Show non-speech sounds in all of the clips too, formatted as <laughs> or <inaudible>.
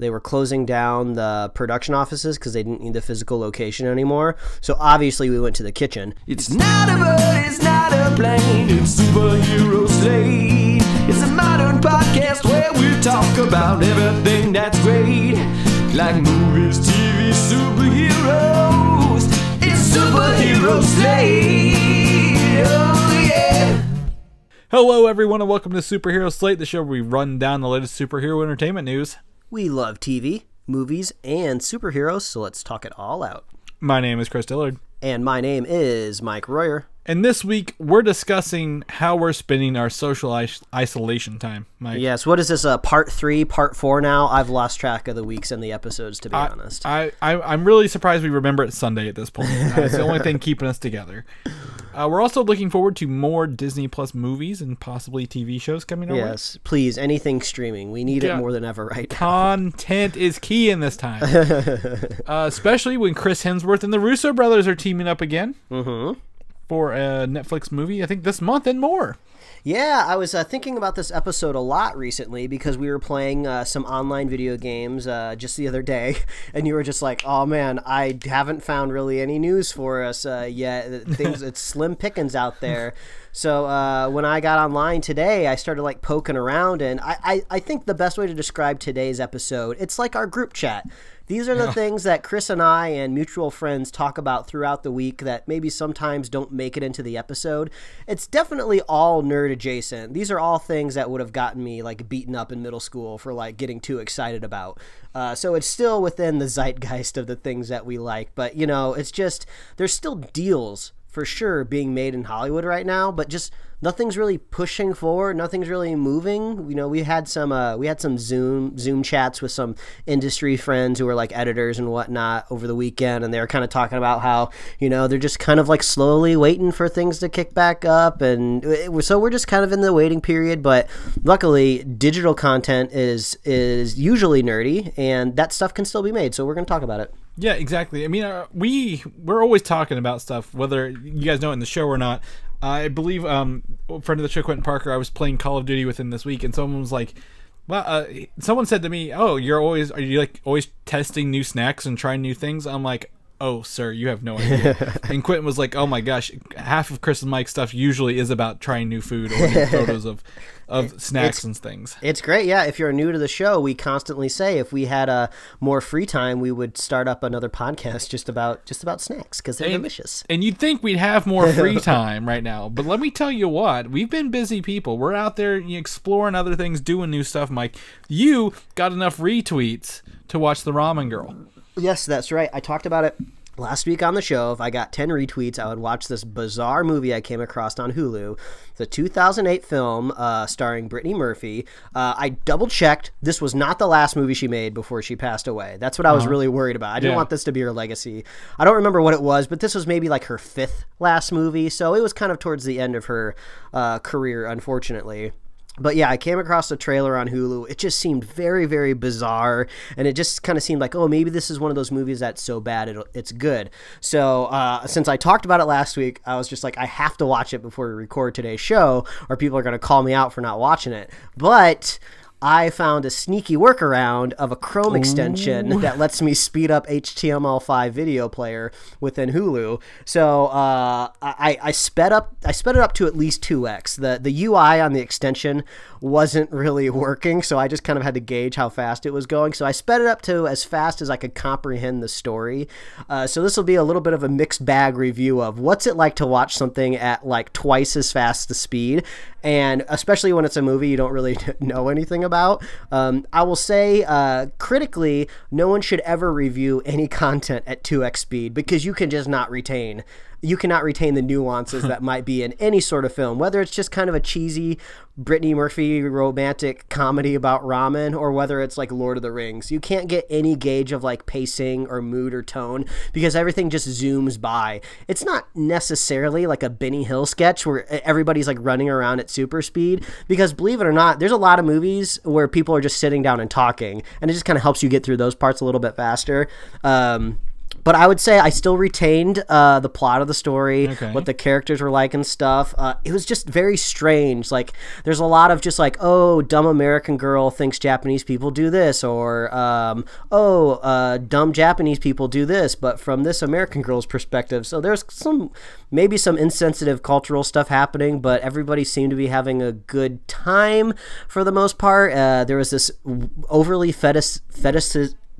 They were closing down the production offices because they didn't need the physical location anymore. So obviously, we went to the kitchen. It's not a bird, it's not a plane, it's superhero slate. It's a modern podcast where we talk about everything that's great, like movies, TV, superheroes. It's superhero slate. Oh yeah. Hello, everyone, and welcome to Superhero Slate, the show where we run down the latest superhero entertainment news. We love TV, movies, and superheroes, so let's talk it all out. My name is Chris Dillard, And my name is Mike Royer. And this week we're discussing how we're spending our social is- isolation time. Mike, Yes, what is this? Uh, part three, part four now? I've lost track of the weeks and the episodes, to be I, honest. I, I, I'm really surprised we remember it Sunday at this point. <laughs> It's the only thing keeping us together. Uh, we're also looking forward to more Disney Plus movies and possibly TV shows coming way. yes, please, anything streaming. We need Yeah. it more than ever right now. Content is key in this time, <laughs> uh, especially when Chris Hemsworth and the Russo brothers are teaming up again Mm-hmm. For a Netflix movie. I think this month and more. Yeah, I was uh, thinking about this episode a lot recently because we were playing uh, some online video games uh, just the other day, <laughs> and you were just like, "Oh man, I haven't found really any news for us uh, yet. <laughs> Things it's slim pickings out there." So uh, when I got online today, I started like poking around, and I, I, I think the best way to describe today's episode, it's like our group chat. These are the things that Chris and I and mutual friends talk about throughout the week that maybe sometimes don't make it into the episode. It's definitely all nerd adjacent. These are all things that would have gotten me like beaten up in middle school for like getting too excited about. Uh, so it's still within the zeitgeist of the things that we like, but you know, it's just there's still deals for sure being made in Hollywood right now, but just nothing's really pushing forward. Nothing's really moving. You know, we had some uh, we had some Zoom Zoom chats with some industry friends who were like editors and whatnot over the weekend, and they were kind of talking about how you know they're just kind of like slowly waiting for things to kick back up, and it, so we're just kind of in the waiting period. But luckily, digital content is is usually nerdy, and that stuff can still be made. So we're going to talk about it. Yeah, exactly. I mean, uh, we we're always talking about stuff, whether you guys know it in the show or not. I believe, um, a friend of the show, Quentin Parker. I was playing Call of Duty with him this week, and someone was like, "Well, uh, someone said to me, oh, you're always are you like always testing new snacks and trying new things?" I'm like. Oh, sir, you have no idea. <laughs> and Quentin was like, "Oh my gosh, half of Chris and Mike's stuff usually is about trying new food or new photos of of <laughs> snacks and things." It's great, yeah. If you're new to the show, we constantly say if we had uh, more free time, we would start up another podcast just about just about snacks because they're And- delicious. And you'd think we'd have more free <laughs> time right now, but let me tell you what, we've been busy people. We're out there exploring other things, doing new stuff, Mike. You got enough retweets to watch The Ramen Girl. Yes, that's right. I talked about it last week on the show. If I got 10 retweets, I would watch this bizarre movie I came across on Hulu. The 2008 film uh, starring Brittany Murphy. Uh, I double checked. This was not the last movie she made before she passed away. That's what I was really worried about. I didn't Yeah. want this to be her legacy. I don't remember what it was, but this was maybe like her fifth last movie. So it was kind of towards the end of her uh, career, unfortunately. But yeah, I came across the trailer on Hulu. It just seemed very, very bizarre, and it just kind of seemed like, oh, maybe this is one of those movies that's so bad it's good. So uh, since I talked about it last week, I was just like, I have to watch it before we record today's show, or people are going to call me out for not watching it. But I found a sneaky workaround of a Chrome extension that lets me speed up HTML5 video player within Hulu. So uh, I, I sped up I sped it up to at least 2x. The the UI on the extension wasn't really working, so I just kind of had to gauge how fast it was going. So I sped it up to as fast as I could comprehend the story. Uh, so this will be a little bit of a mixed bag review of what's it like to watch something at like twice as fast the speed, and especially when it's a movie you don't really <laughs> know anything about. Um, I will say, uh, critically, no one should ever review any <laughs> content at 2x speed because you can just not retain you cannot retain the nuances <laughs> that might be in any sort of film, whether it's just kind of a cheesy Brittany Murphy romantic comedy about ramen or whether it's like Lord of the Rings. You can't get any gauge of like pacing or mood or tone because everything just zooms by. It's not necessarily like a Benny Hill sketch where everybody's like running around at super speed because believe it or not, there's a lot of movies where people are just sitting down and talking and it just kind of helps you get through those parts a little bit faster. Um, but I would say I still retained uh, the plot of the story, Okay. what the characters were like and stuff. Uh, it was just very strange. Like there's a lot of just like, oh, dumb American girl thinks Japanese people do this, or um, oh, uh, dumb Japanese people do this, but from this American girl's perspective. So there's some maybe some insensitive cultural stuff happening, but everybody seemed to be having a good time for the most part. Uh, there was this overly fetish fetish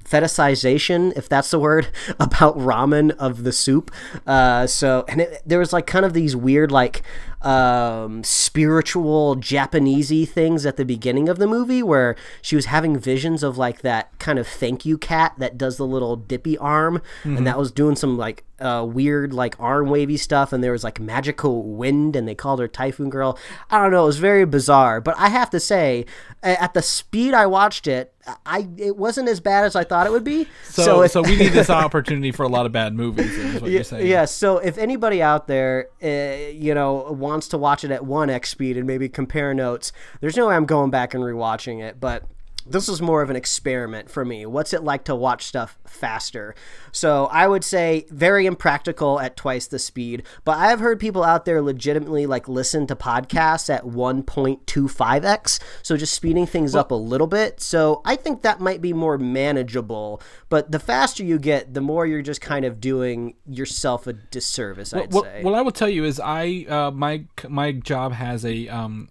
fetishization, if that's the word, <laughs> about ramen of the soup. Uh, so, and it, there was like kind of these weird, like, um, spiritual Japanesey things at the beginning of the movie where she was having visions of like that kind of thank you cat that does the little dippy arm, and that was doing some like uh, weird like arm wavy stuff, and there was like magical wind, and they called her Typhoon Girl. I don't know, it was very bizarre, but I have to say, at the speed I watched it, I it wasn't as bad as I thought it would be. So, if- so, we need this <laughs> opportunity for a lot of bad movies. Is what you're saying. yeah, so if anybody out there, uh, you know, wants to watch it at 1x speed and maybe compare notes, there's no way I'm going back and rewatching it, but this was more of an experiment for me. What's it like to watch stuff faster? So I would say very impractical at twice the speed, but I have heard people out there legitimately like listen to podcasts at 1.25x, so just speeding things up a little bit. So I think that might be more manageable, but the faster you get, the more you're just kind of doing yourself a disservice, I'd What, say. what I will tell you is I uh, my my job has a um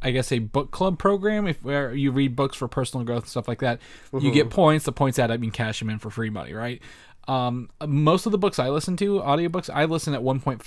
I guess a book club program if where you read books for personal growth and stuff like that. You Mm-hmm. get points. The points add up. You can cash them in for free money, right? Um, most of the books I listen to, audiobooks, I listen at 1.5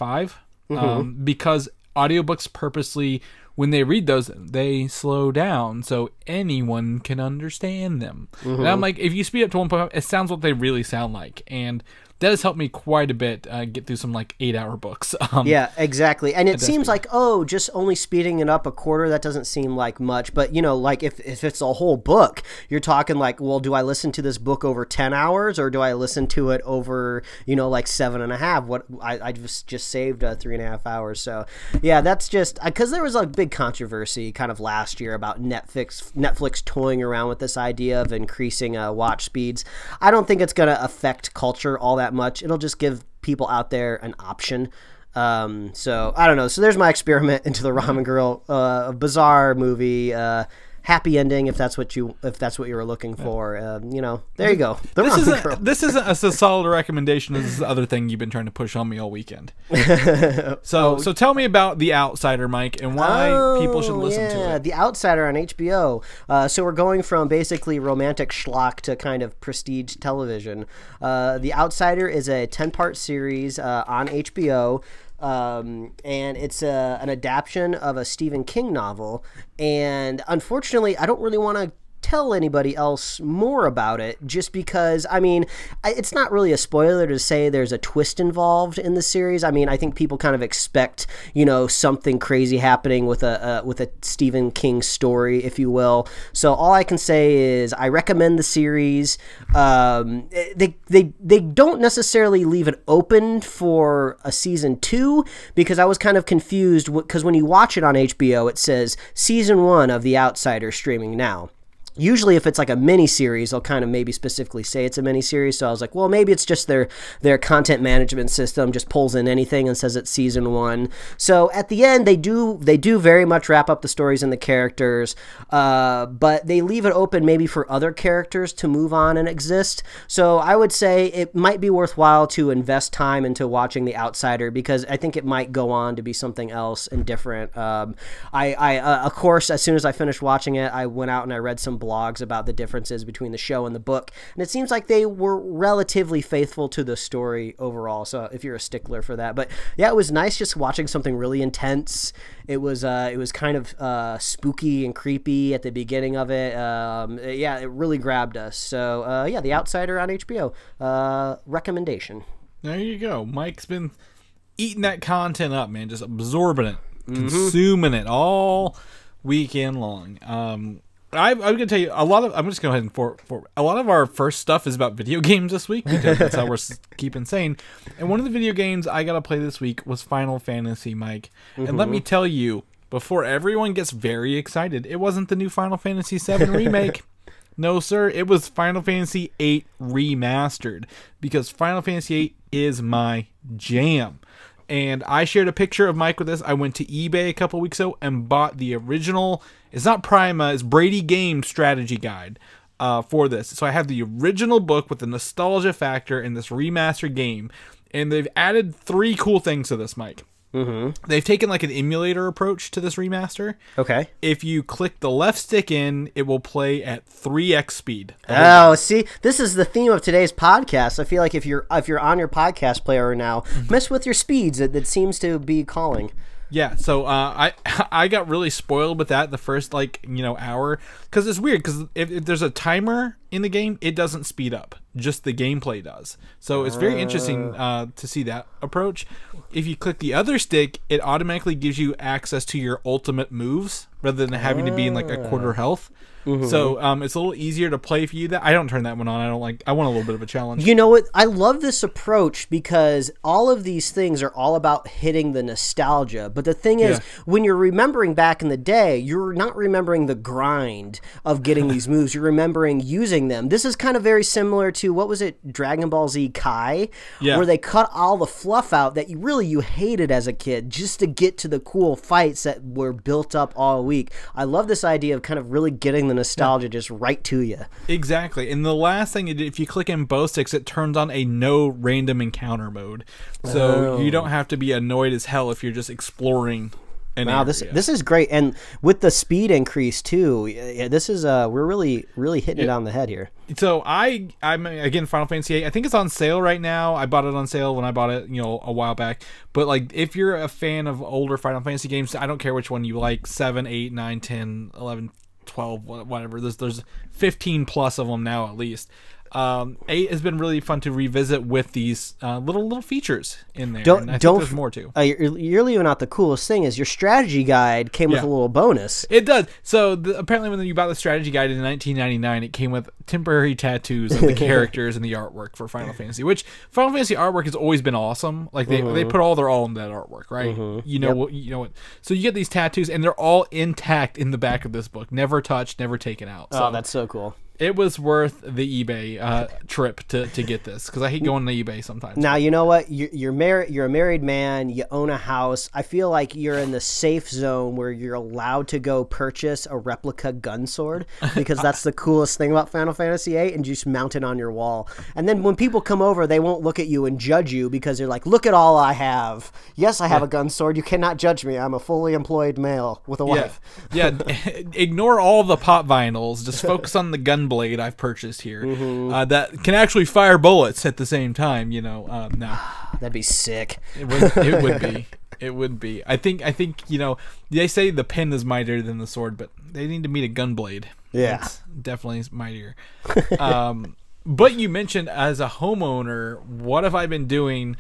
Mm-hmm. um, because audiobooks purposely when they read those they slow down so anyone can understand them. Mm-hmm. I'm like, if you speed up to 1.5, it sounds what they really sound like, and that has helped me quite a bit uh, get through some like eight hour books. <laughs> Um, Yeah, exactly. And it seems like, oh, just only speeding it up a quarter, that doesn't seem like much. But, you know, like if, if it's a whole book, you're talking like, well, do I listen to this book over 10 hours or do I listen to it over, you know, like seven and a half? What I, I just, just saved uh, three and a half hours. So, yeah, that's just because there was a big controversy kind of last year about Netflix, Netflix toying around with this idea of increasing uh, watch speeds. I don't think it's going to affect culture all that much. It'll just give people out there an option. Um, so I don't know. So there's my <laughs> experiment into the Ramen Girl, uh, bizarre movie, uh, happy ending if that's what you if that's what you were looking for. Um, you know, there you go. The This isn't Girl. this isn't a so solid recommendation as the other thing you've been trying to push on me all weekend. <laughs> Oh. So so tell me about The Outsider, Mike, and why people should Oh, listen yeah, to it. The Outsider on HBO. Uh, so we're going from basically romantic schlock to kind of prestige television. Uh, the Outsider is a 10 part series uh, on HBO. Um, and it's a, an adaptation of a Stephen King novel. And unfortunately, I don't really want to tell anybody else more about it just because I mean it's not really a spoiler to say there's a twist involved in the series. I mean I think people kind of expect you know something crazy happening with a uh, with a Stephen King story, if you will. So all I can say is I recommend the series. Um, they they they don't necessarily leave it open for a season two because I was kind of confused because when you watch it on HBO it says season one of The Outsider streaming now usually if it's like a mini series they'll kind of maybe specifically say it's a mini series so i was like well maybe it's just their their content management system just pulls in anything and says it's season one. So at the end they do they do very much wrap up the stories and the characters uh, but they leave it open maybe for other characters to move on and exist. So i would say it might be worthwhile to invest time into watching the outsider because i think it might go on to be something else and different. Um, i i uh, of course as soon as i finished watching it i went out and i read some blogs about the differences between the show and the book, and it seems like they were relatively faithful to the story overall. So if you're a stickler for that, but yeah, it was nice just watching something really intense. It was uh, it was kind of uh, spooky and creepy at the beginning of it. Um, yeah, it really grabbed us. So uh, yeah, The Outsider on HBO. Uh, recommendation. There you go. Mike's been eating that content up, man, just absorbing it, consuming it all weekend long. Um, I, I'm gonna tell you a lot of. I'm just going to go ahead and for for a lot of our first stuff is about video <laughs> games this week because that's how we're keeping sane. And one of the video games I got to play this week was Final Fantasy, Mike. And let me mm-hmm. tell you, before everyone gets very excited, it wasn't the new Final Fantasy VII remake. <laughs> No, sir. It was Final Fantasy VIII remastered because Final Fantasy VIII is my jam. And I shared a picture of Mike with this. I went to eBay a couple weeks ago and bought the original. It's not Prima. It's Brady Game Strategy Guide uh, for this. So I have the original book with the nostalgia factor in this remastered game, and they've added three cool things to this, Mike. Mm-hmm. They've taken like an emulator approach to this remaster. Okay. If you click the left stick in, it will play at 3x speed. Oh, see, this is the theme of today's podcast. I feel like if you're if you're on your podcast player now, mess with your speeds. It, it seems to be calling. Yeah, so uh, I <laughs> I got really spoiled with that the first like you know hour because it's weird because if, if there's a timer in the game, it doesn't speed up, just the gameplay does. So it's very interesting uh, to see that approach. If you click the other stick, it automatically gives you access to your ultimate moves rather than having to be in like a quarter health. So um, it's a little easier to play for you that. I don't turn that one on. I don't like. I want a little bit of a challenge. You know what? I love this approach because all of these things are all about hitting the nostalgia. But the thing is, Yeah. when you're remembering back in the day, you're not remembering the grind of getting these <laughs> moves. You're remembering using them. This is kind of very similar to what was it, Dragon Ball Z Kai, Yeah. where they cut all the fluff out that you really you hated as a kid just to get to the cool fights that were built up all week. I love this idea of kind of really getting the nostalgia just right to you. Exactly. And the last thing, if you click in bow sticks, it turns on a no random encounter mode. So you don't have to be annoyed as hell if you're just exploring Wow, this area. this is great, and with the speed increase too. yeah, This is uh, we're really really hitting it on the head here. so I I'm again Final Fantasy 8. I think it's on sale right now. I bought it on sale when I bought it, you know, a while back. But like if you're a fan of older Final Fantasy games, I don't care which one you like, 7, 8, 9, 10, 11, 12, whatever. There's there's 15 plus of them now at least. Um, 8 has been really fun to revisit with these uh, little little features in there. Don't and I don't there's more too. Uh, you're, you're leaving out the coolest thing is your strategy guide came with a little bonus. It does. So the, apparently, when you bought the strategy guide in 1999, it came with temporary tattoos of the <laughs> characters and the artwork for Final Fantasy. Which Final Fantasy artwork has always been awesome. Like they, they put all their all in that artwork, right? You know what? You know what? So you get these tattoos, and they're all intact in the back of this book, never touched, never taken out. So Oh, that's so cool. It was worth the eBay uh, trip to, to get this because I hate going to eBay sometimes. Now you know what you're you're married. You're a married man. You own a house. I feel like you're in the safe zone where you're allowed to go purchase a replica gun sword because that's the coolest thing about Final Fantasy VIII, and just mount it on your wall. And then when people come over, they won't look at you and judge you because they're like, "Look at all I have. Yes, I have a gun sword. You cannot judge me. I'm a fully employed male with a Yeah, wife." yeah. <laughs> ignore all the pop vinyls. Just focus on the gun blade I've purchased here uh, that can actually fire bullets at the same time. You know, uh, no, <sighs> That'd be sick. it would, it would be. <laughs> It would be. I think. I think. You know, they say the pen is mightier than the sword, but they need to meet a gun blade. Yeah. It's definitely mightier. um, but you mentioned as a homeowner, what have I been doing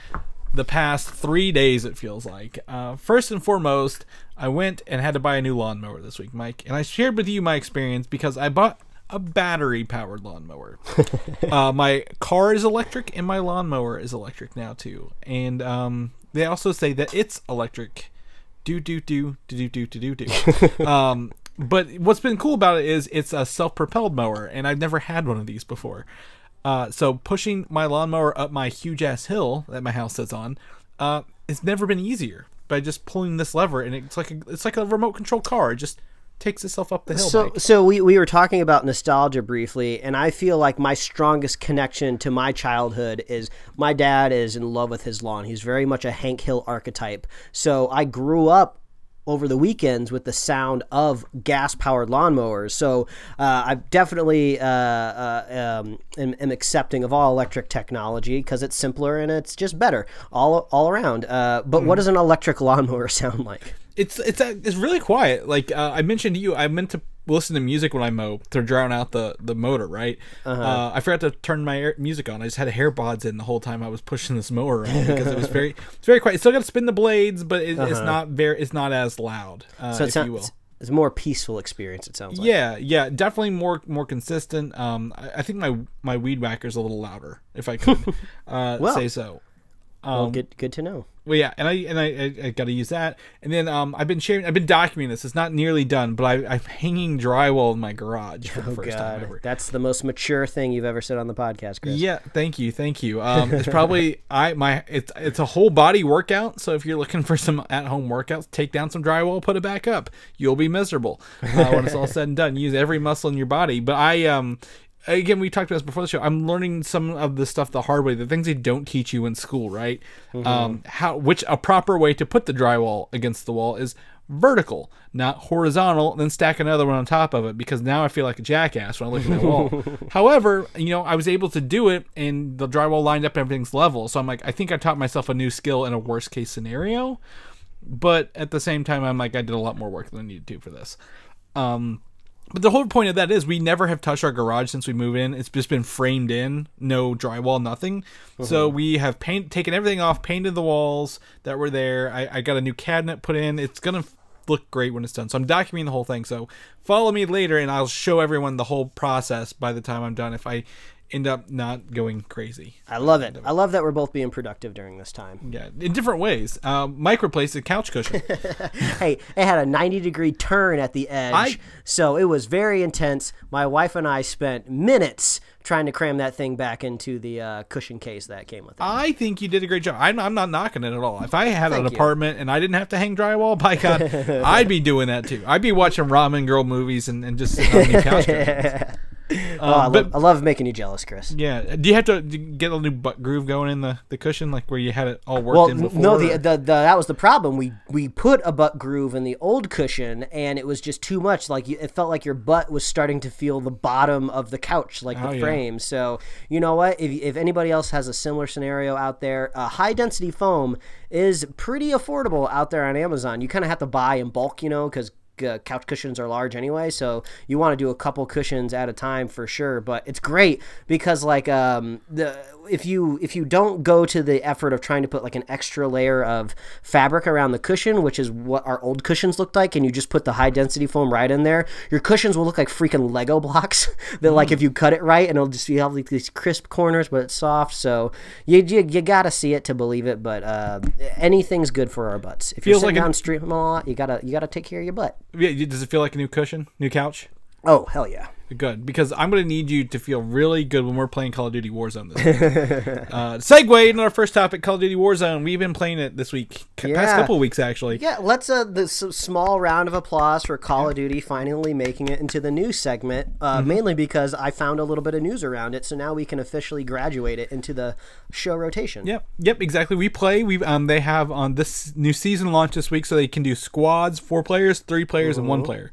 the past three days? It feels like. Uh, first and foremost, I went and had to buy a new lawnmower this week, Mike, and I shared with you my experience because I bought a battery powered lawnmower. <laughs> uh, my car is electric and my lawnmower is electric now too, and um, they also say that it's electric. Do do do do do do do do. <laughs> Um, but what's been cool about it is it's a self-propelled mower, and I've never had one of these before. Uh, so pushing my lawnmower up my huge ass hill that my house sits on, uh, it's never been easier by just pulling this lever, and it's like a, it's like a remote control car. It just takes itself up the hill. So, Mike. so we, we were talking about nostalgia briefly, and I feel like my strongest connection to my childhood is my dad is in love with his lawn. He's very much a Hank Hill archetype. So I grew up over the weekends with the sound of gas powered lawnmowers. So uh, I definitely uh, uh, um, am, am accepting of all electric technology because it's simpler and it's just better all all around. Uh, but what does an electric <laughs> lawnmower sound like? It's it's uh, it's really quiet. Like uh, I mentioned to you, I meant to listen to music when I mow to drown out the the motor. Right? uh I forgot to turn my air, music on. I just had AirPods in the whole time I was pushing this mower around <laughs> because it was very it's very quiet. It's still got to spin the blades, but it, it's not very it's not as loud. Uh, So if it you will. sounds, it's a more peaceful experience. It sounds like. Yeah, yeah, definitely more more consistent. Um, I, I think my my weed whacker's a little louder, if I could <laughs> uh, Well. say so. Well, Um, good good to know. Well, yeah, and I and I, I, I got to use that, and then um, I've been sharing, I've been documenting this. It's not nearly done, but I, I'm hanging drywall in my garage for the Oh first time ever. that's the most mature thing you've ever said on the podcast, Chris. Yeah, thank you, thank you. Um, it's probably <laughs> I my it's it's a whole body workout. So if you're looking for some at home workouts, take down some drywall, put it back up. You'll be miserable uh, when it's all <laughs> said and done. Use every muscle in your body. But I um again we talked about this before the show. I'm learning some of the stuff the hard way, the things they don't teach you in school, right? Um, how which a proper way to put the drywall against the wall is vertical, not horizontal, then stack another one on top of it because now I feel like a jackass when I look at that wall. <laughs> However, you know, I was able to do it and the drywall lined up and everything's level. So I'm like, I think I taught myself a new skill in a worst case scenario. But at the same time, I'm like, I did a lot more work than I needed to for this. Um, but the whole point of that is we never have touched our garage since we moved in. It's just been framed in, no drywall, nothing. So mm-hmm. we have paint taken everything off, painted the walls that were there. I, I got a new cabinet put in. It's gonna look great when it's done. So I'm documenting the whole thing. So follow me later, and I'll show everyone the whole process by the time I'm done. If I end up not going crazy. I love it. I love that we're both being productive during this time. Yeah, in different ways. Um, Mike replaced a couch cushion. <laughs> hey, it had a 90 degree turn at the edge, I- so it was very intense. My wife and I spent minutes trying to cram that thing back into the uh, cushion case that came with it. I think you did a great job. I'm, I'm not knocking it at all. If I had an Thank you. apartment and I didn't have to hang drywall, by God, <laughs> I'd be doing that too. I'd be watching ramen girl movies and, and just sitting on the couch. <laughs> <laughs> oh, I, but- love, I love making you jealous, Chris. yeah. Do you have to get a new butt groove going in the, the cushion, like where you had it all worked Well, in before? no, the, the the that was the problem. We we put a butt groove in the old cushion, and it was just too much. Like you- it felt like your butt was starting to feel the bottom of the couch, like Oh, the yeah. frame. So you know what? If if anybody else has a similar scenario out there, uh, high density foam is pretty affordable out there on Amazon. You kind of have to buy in bulk, you know, because uh, couch cushions are large anyway, so you want to do a couple cushions at a time for sure. But it's great because like um, the if you if you don't go to the effort of trying to put like an extra layer of fabric around the cushion, which is what our old cushions looked like, and you just put the high density foam right in there, your cushions will look like freaking Lego blocks. <laughs> that like if you cut it right, and it'll just be have like these crisp corners, but it's soft. So you you, you gotta see it to believe it. But uh, anything's good for our butts. If you're Feels sitting like down stream a lot, you gotta you gotta take care of your butt. yeah, does it feel like a new cushion, new couch? Oh hell yeah! Good, because I'm going to need you to feel really good when we're playing Call of Duty Warzone this week. <laughs> uh, segue into our first topic, Call of Duty Warzone. We've been playing it this week, c- past couple weeks actually. Yeah, let's uh this small round of applause for Call of Duty finally making it into the news segment. Uh, Mm-hmm. Mainly because I found a little bit of news around it, so now we can officially graduate it into the show rotation. Yep, yep, exactly. We play. We um they have on this new season launch this week, so they can do squads, four players, three players, and one player.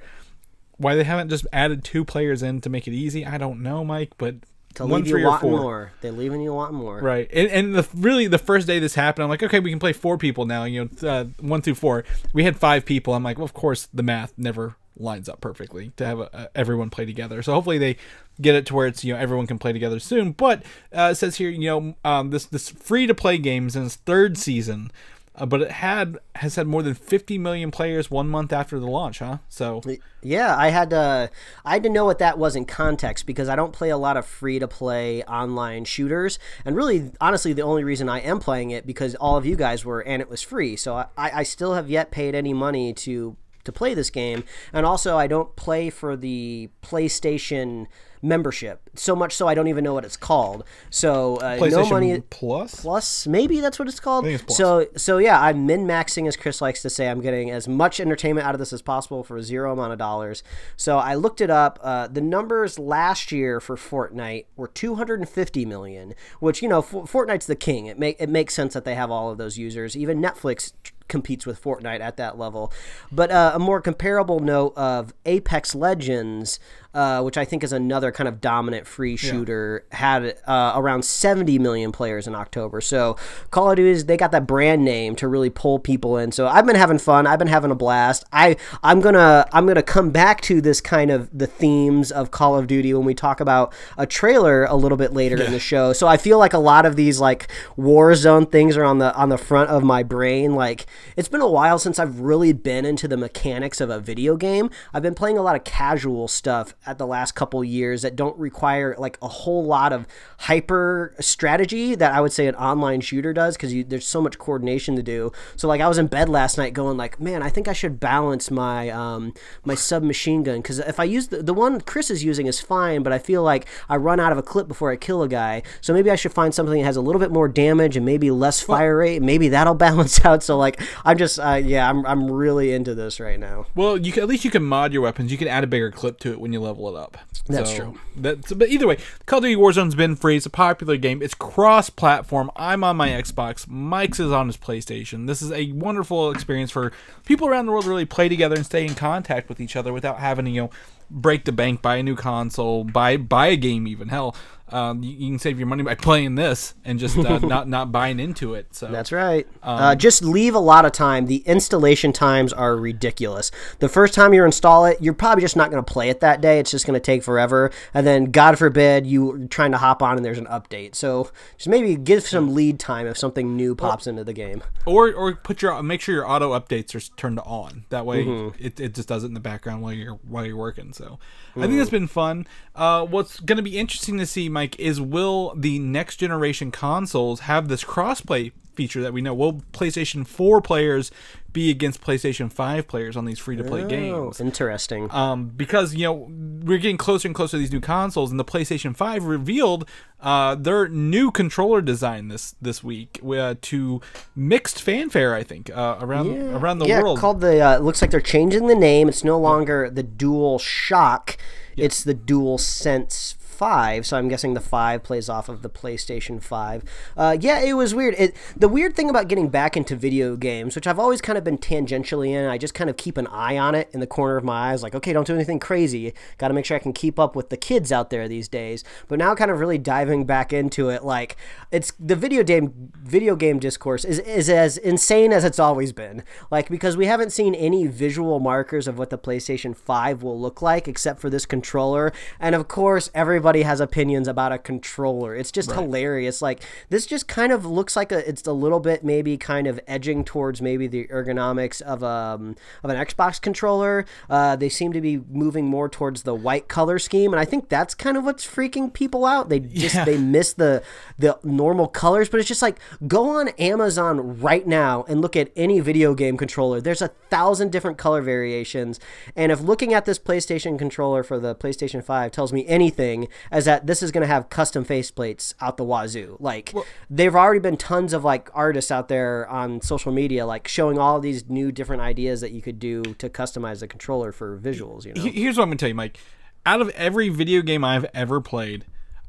Why they haven't just added two players in to make it easy, I don't know, Mike. But To one, leave three, you or four. more. They're leaving you a lot more. Right, and, and the really the first day this happened, I'm like, okay, we can play four people now. You know, uh, one through four. We had five people. I'm like, well, of course, the math never lines up perfectly to have uh everyone play together. So hopefully they get it to where it's you know everyone can play together soon. But uh, it says here, you know, um, this this free to play games in its third season. Uh, but it had has had more than 50 million players one month after the launch, huh? So Yeah, I had to I had to know what that was in context because I don't play a lot of free to play online shooters, and really, honestly, the only reason I am playing it because all of you guys were and it was free. So I, I still have yet paid any money to to play this game, and also I don't play for the PlayStation membership so much so I don't even know what it's called. So uh, no money. Plus. Plus, maybe that's what it's called. it's. So, so yeah, I'm min maxing, as Chris likes to say. I'm getting as much entertainment out of this as possible for zero amount of dollars. So I looked it up. Uh, the numbers last year for Fortnite were 250 million, which you know, F- Fortnite's the king. It make it makes sense that they have all of those users. Even Netflix competes with Fortnite at that level. But uh, a more comparable note of Apex Legends, uh, which I think is another kind of dominant free shooter, had uh, around 70 million players in October. So Call of Duty, they got that brand name to really pull people in. So I've been having fun. I've been having a blast. I I'm gonna I'm gonna come back to this kind of the themes of Call of Duty when we talk about a trailer a little bit later in the show. So I feel like a lot of these like Warzone things are on the on the front of my brain. Like it's been a while since I've really been into the mechanics of a video game. I've been playing a lot of casual stuff at the last couple years that don't require like a whole lot of hyper strategy that I would say an online shooter does because there's so much coordination to do. So like I was in bed last night going like, man, I think I should balance my um, my submachine gun because if I use the, the one Chris is using is fine, but I feel like I run out of a clip before I kill a guy. So maybe I should find something that has a little bit more damage and maybe less fire rate. Maybe that'll <laughs> balance out. So like I'm just uh, yeah, I'm I'm really into this right now. Well, you can, at least you can mod your weapons. You can add a bigger clip to it when you level it up. That's So, true. That's, but either way, Call of Duty Warzone's been free. It's a popular game. It's cross-platform. I'm on my Xbox. Mike's is on his PlayStation. This is a wonderful experience for people around the world to really play together and stay in contact with each other without having to, you know, break the bank, buy a new console, buy buy a game. Even hell, um, you, you can save your money by playing this and just uh, <laughs> not not buying into it. So That's right. uh, just leave a lot of time. The installation times are ridiculous. The first time you install it, you're probably just not going to play it that day. It's just going to take forever. And then, God forbid, you're trying to hop on and there's an update. So just maybe give some lead time if something new pops into the game. or or put your make sure your auto updates are turned on. That way, Mm-hmm. it, it just does it in the background while you're while you're working. So I think that's been fun. Uh, what's going to be interesting to see, Mike, is will the next generation consoles have this crossplay feature that we know? Will PlayStation Four players be against PlayStation Five players on these free to play Oh, games? interesting. um, because you know we're getting closer and closer to these new consoles, and the PlayStation Five revealed uh, their new controller design this this week uh, to mixed fanfare. I think uh, around around the yeah, world. called the. Uh, looks like they're changing the name. It's no longer the DualShock. It's the DualSense Five. So I'm guessing the Five plays off of the PlayStation Five. Uh, yeah, it was weird. It, the weird thing about getting back into video games, which I've always kind of been tangentially in, I just kind of keep an eye on it in the corner of my eyes. Like, okay, don't do anything crazy. Got to make sure I can keep up with the kids out there these days. But now, kind of really diving back into it, like it's the video game video game discourse is is as insane as it's always been. Like because we haven't seen any visual markers of what the PlayStation 5 will look like except for this controller. And of course, everybody has opinions about a controller. It's just hilarious. Like this just kind of looks like a it's a little bit maybe kind of edging towards maybe the ergonomics of um of an Xbox controller. Uh, they seem to be moving more towards the white color scheme, and I think that's kind of what's freaking people out. They just Yeah. they miss the the normal colors, but it's just like go on Amazon right now and look at any video game controller. There's a thousand different color variations, and if looking at this PlayStation controller for the PlayStation 5 tells me anything, as that this is going to have custom faceplates out the wazoo. Like there've already been tons of like artists out there on social media like showing all these new different ideas that you could do to customize the controller for visuals. You know. Here's what I'm gonna tell you, Mike. Out of every video game I've ever played,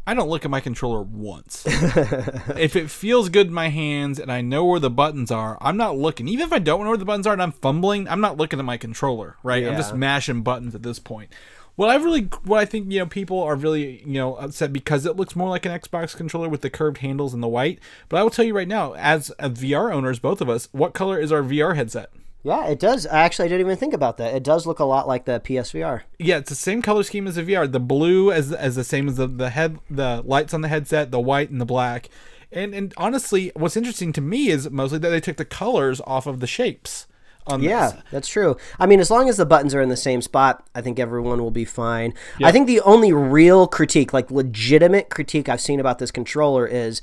I don't look at my controller once. <laughs> if it feels good in my hands and I know where the buttons are, I'm not looking. Even if I don't know where the buttons are and I'm fumbling, I'm not looking at my controller, right? I'm just mashing buttons at this point. What I really, what I think, you know, people are really, you know, upset because it looks more like an Xbox controller with the curved handles and the white. But I will tell you right now, as a VR owners, both of us, what color is our VR headset? Yeah, it does. Actually, I didn't even think about that. It does look a lot like the PSVR. Yeah, it's the same color scheme as the VR. The blue as as the same as the the head, the lights on the headset, the white and the black. And and honestly, what's interesting to me is mostly that they took the colors off of the shapes. On Yeah, this. that's true. I mean, as long as the buttons are in the same spot, I think everyone will be fine. I think the only real critique, like legitimate critique I've seen about this controller is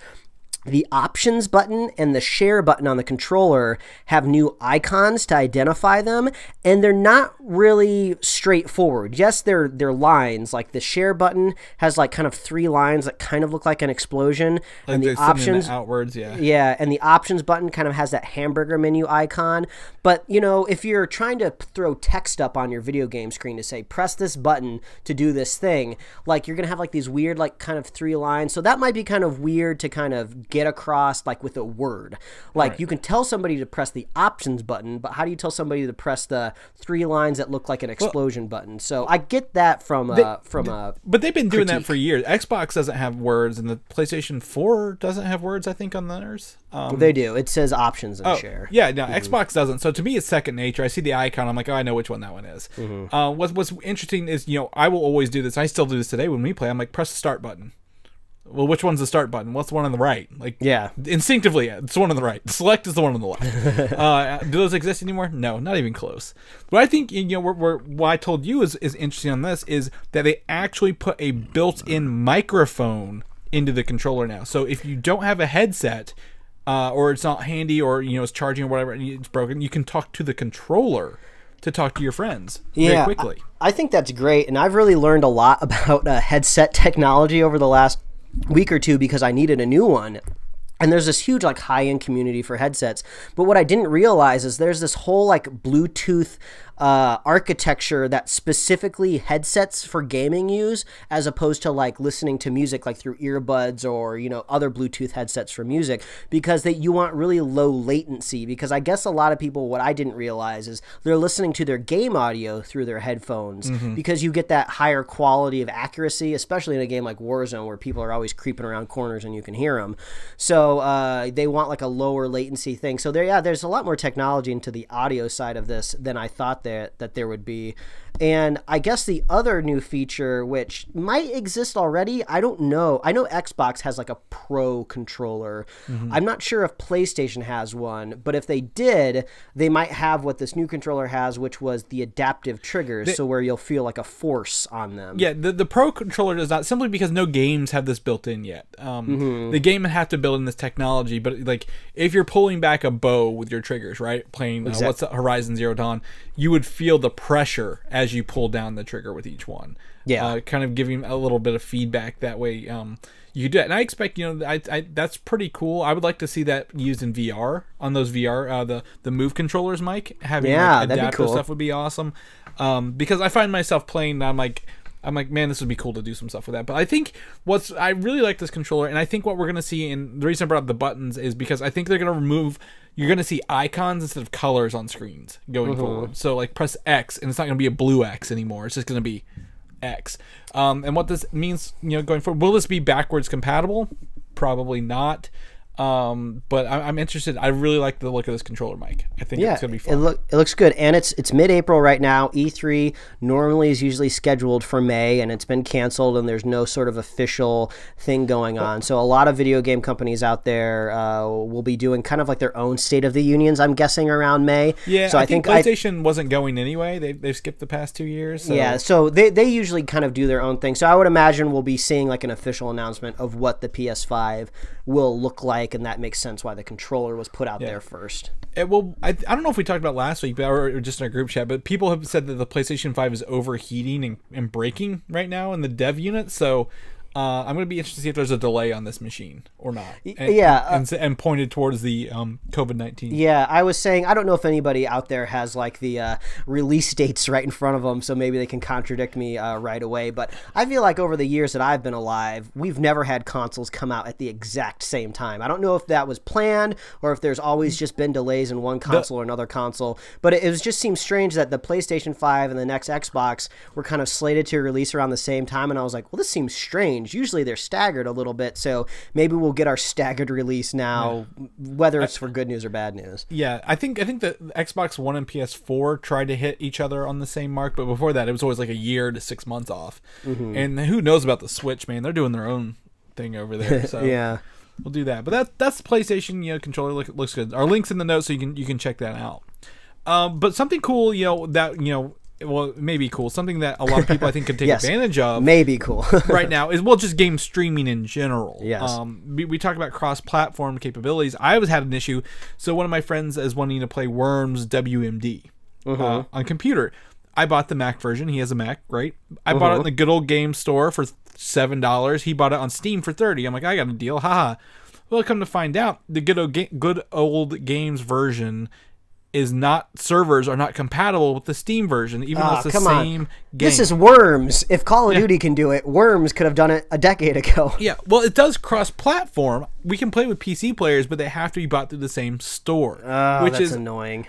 the options button and the share button on the controller have new icons to identify them and they're not really straightforward yes they're they're lines like the share button has like kind of three lines that kind of look like an explosion and They're the options outwards, yeah. yeah, and the options button kind of has that hamburger menu icon. But, you know, if you're trying to throw text up on your video game screen to say, press this button to do this thing, like you're going to have like these weird, like kind of three lines. So that might be kind of weird to kind of get across, like with a word. Like you can tell somebody to press the options button, but how do you tell somebody to press the three lines that look like an explosion button? So I get that from, uh, from, uh, But they've been doing that for years. Xbox doesn't have words, and the PlayStation Four doesn't have words. I think on theirs. Um, they do. It says options and Oh, share. Yeah, no, Xbox doesn't. So to me, it's second nature. I see the icon. I'm like, oh, I know which one that one is. Mm-hmm. Uh, what's What's interesting is, you know, I will always do this. I still do this today when we play. I'm like, press the start button. Well, which one's the start button? What's the one on the right? Like, Yeah. instinctively, it's the one on the right. <laughs> Select is the one on the left. <laughs> uh, do those exist anymore? No, not even close. But I think you know, where, where, what I told you is is interesting on this is that they actually put a built-in microphone into the controller now. So if you don't have a headset. Uh, or it's not handy, or you know it's charging or whatever, and it's broken. You can talk to the controller to talk to your friends very quickly. I, I think that's great, and I've really learned a lot <laughs> about uh, headset technology over the last week or two because I needed a new one. And there's this huge like high-end community for headsets. But what I didn't realize is there's this whole like Bluetooth uh, architecture that specifically headsets for gaming use, as opposed to like listening to music like through earbuds or you know other Bluetooth headsets for music, because that you want really low latency. Because I guess a lot of people, what I didn't realize is they're listening to their game audio through their headphones because you get that higher quality of accuracy, especially in a game like Warzone where people are always creeping around corners and you can hear them. So uh, they want like a lower latency thing. So there, yeah, there's a lot more technology into the audio side of this than I thought that that there would be. And I guess the other new feature, which might exist already, I don't know. I know Xbox has like a Pro controller. I'm not sure if PlayStation has one, but if they did, they might have what this new controller has, which was the adaptive triggers, so where you'll feel like a force on them. Yeah, the, the Pro controller does not simply because no games have this built in yet. Um, Mm-hmm. The game would have to build in this technology, but like if you're pulling back a bow with your triggers, right, playing uh, what's the Horizon Zero Dawn, you would feel the pressure as you pull down the trigger with each one. Yeah. uh, kind of giving a little bit of feedback that way. Um, you do it, and I expect you know I, I that's pretty cool. I would like to see that used in VR on those VR uh, the the Move controllers, Mike. Having Yeah, like, adaptive cool. stuff would be awesome. Um, because I find myself playing, and I'm like, I'm like, man, this would be cool to do some stuff with that. But I think what's I really like this controller, and I think what we're gonna see, and the reason I brought up the buttons is because I think they're gonna remove. You're gonna see icons instead of colors on screens going Mm-hmm. forward. So like press X, and it's not gonna be a blue X anymore. It's just gonna be X. Um, and what this means, you know, going forward, will this be backwards compatible? Probably not. Um, but I, I'm interested. I really like the look of this controller, Mike. I think Yeah, it's gonna be it fun. look it looks good, and it's it's mid April right now. E3 normally is usually scheduled for May, and it's been canceled, and there's no sort of official thing going on. So a lot of video game companies out there uh, will be doing kind of like their own State of the Unions. I'm guessing around May. Yeah, So I, I, think, I, PlayStation wasn't going anyway. They they've skipped the past two years. So. yeah, so they, they usually kind of do their own thing. So I would imagine we'll be seeing like an official announcement of what the PS5 will look like, and that makes sense why the controller was put out there first. It, well, I, I don't know if we talked about last week, but or just in our group chat, but people have said that the PlayStation Five is overheating and, and breaking right now in the dev unit. So. Uh, I'm going to be interested to see if there's a delay on this machine or not. And, yeah, uh, and, and pointed towards the um, COVID nineteen. Yeah, I was saying I don't know if anybody out there has like the uh, release dates right in front of them, so maybe they can contradict me uh, right away. But I feel like over the years that I've been alive, we've never had consoles come out at the exact same time. I don't know if that was planned or if there's always just been delays in one console or another console. But it, it was just seems strange that the PlayStation Five and the next Xbox were kind of slated to release around the same time, and I was like, well, this seems strange. Usually they're staggered a little bit, so maybe we'll get our staggered release now, whether it's for good news or bad news. Yeah, I think I think that Xbox One and PS4 tried to hit each other on the same mark, but before that, it was always like a year to six months off. Mm-hmm. And who knows about the Switch, man? They're doing their own thing over there. <laughs> So Yeah. we'll do that. But that that's the PlayStation, you know, controller look, looks good. Our links in the notes so you can you can check that out. Um, but something cool, you know, that you know, well, maybe cool, something that a lot of people I think could <laughs> take Yes. advantage of Maybe cool. <laughs> right now is well just game streaming in general. Yes. Um, we, we talk about cross-platform capabilities. I always had an issue. So one of my friends is wanting to play Worms WMD uh, on computer. I bought the Mac version. He has a Mac, right? I bought it in the good old game store for seven dollars. He bought it on Steam for thirty. I'm like, I got a deal, haha. Well, come to find out, the good old ga- good old games version is not servers are not compatible with the Steam version, even though Ah, it's the same on. game. This is Worms. If Call of Duty can do it, Worms could have done it a decade ago. <laughs> Yeah, well, it does cross-platform. We can play with PC players, but they have to be bought through the same store, Oh, which that's is annoying.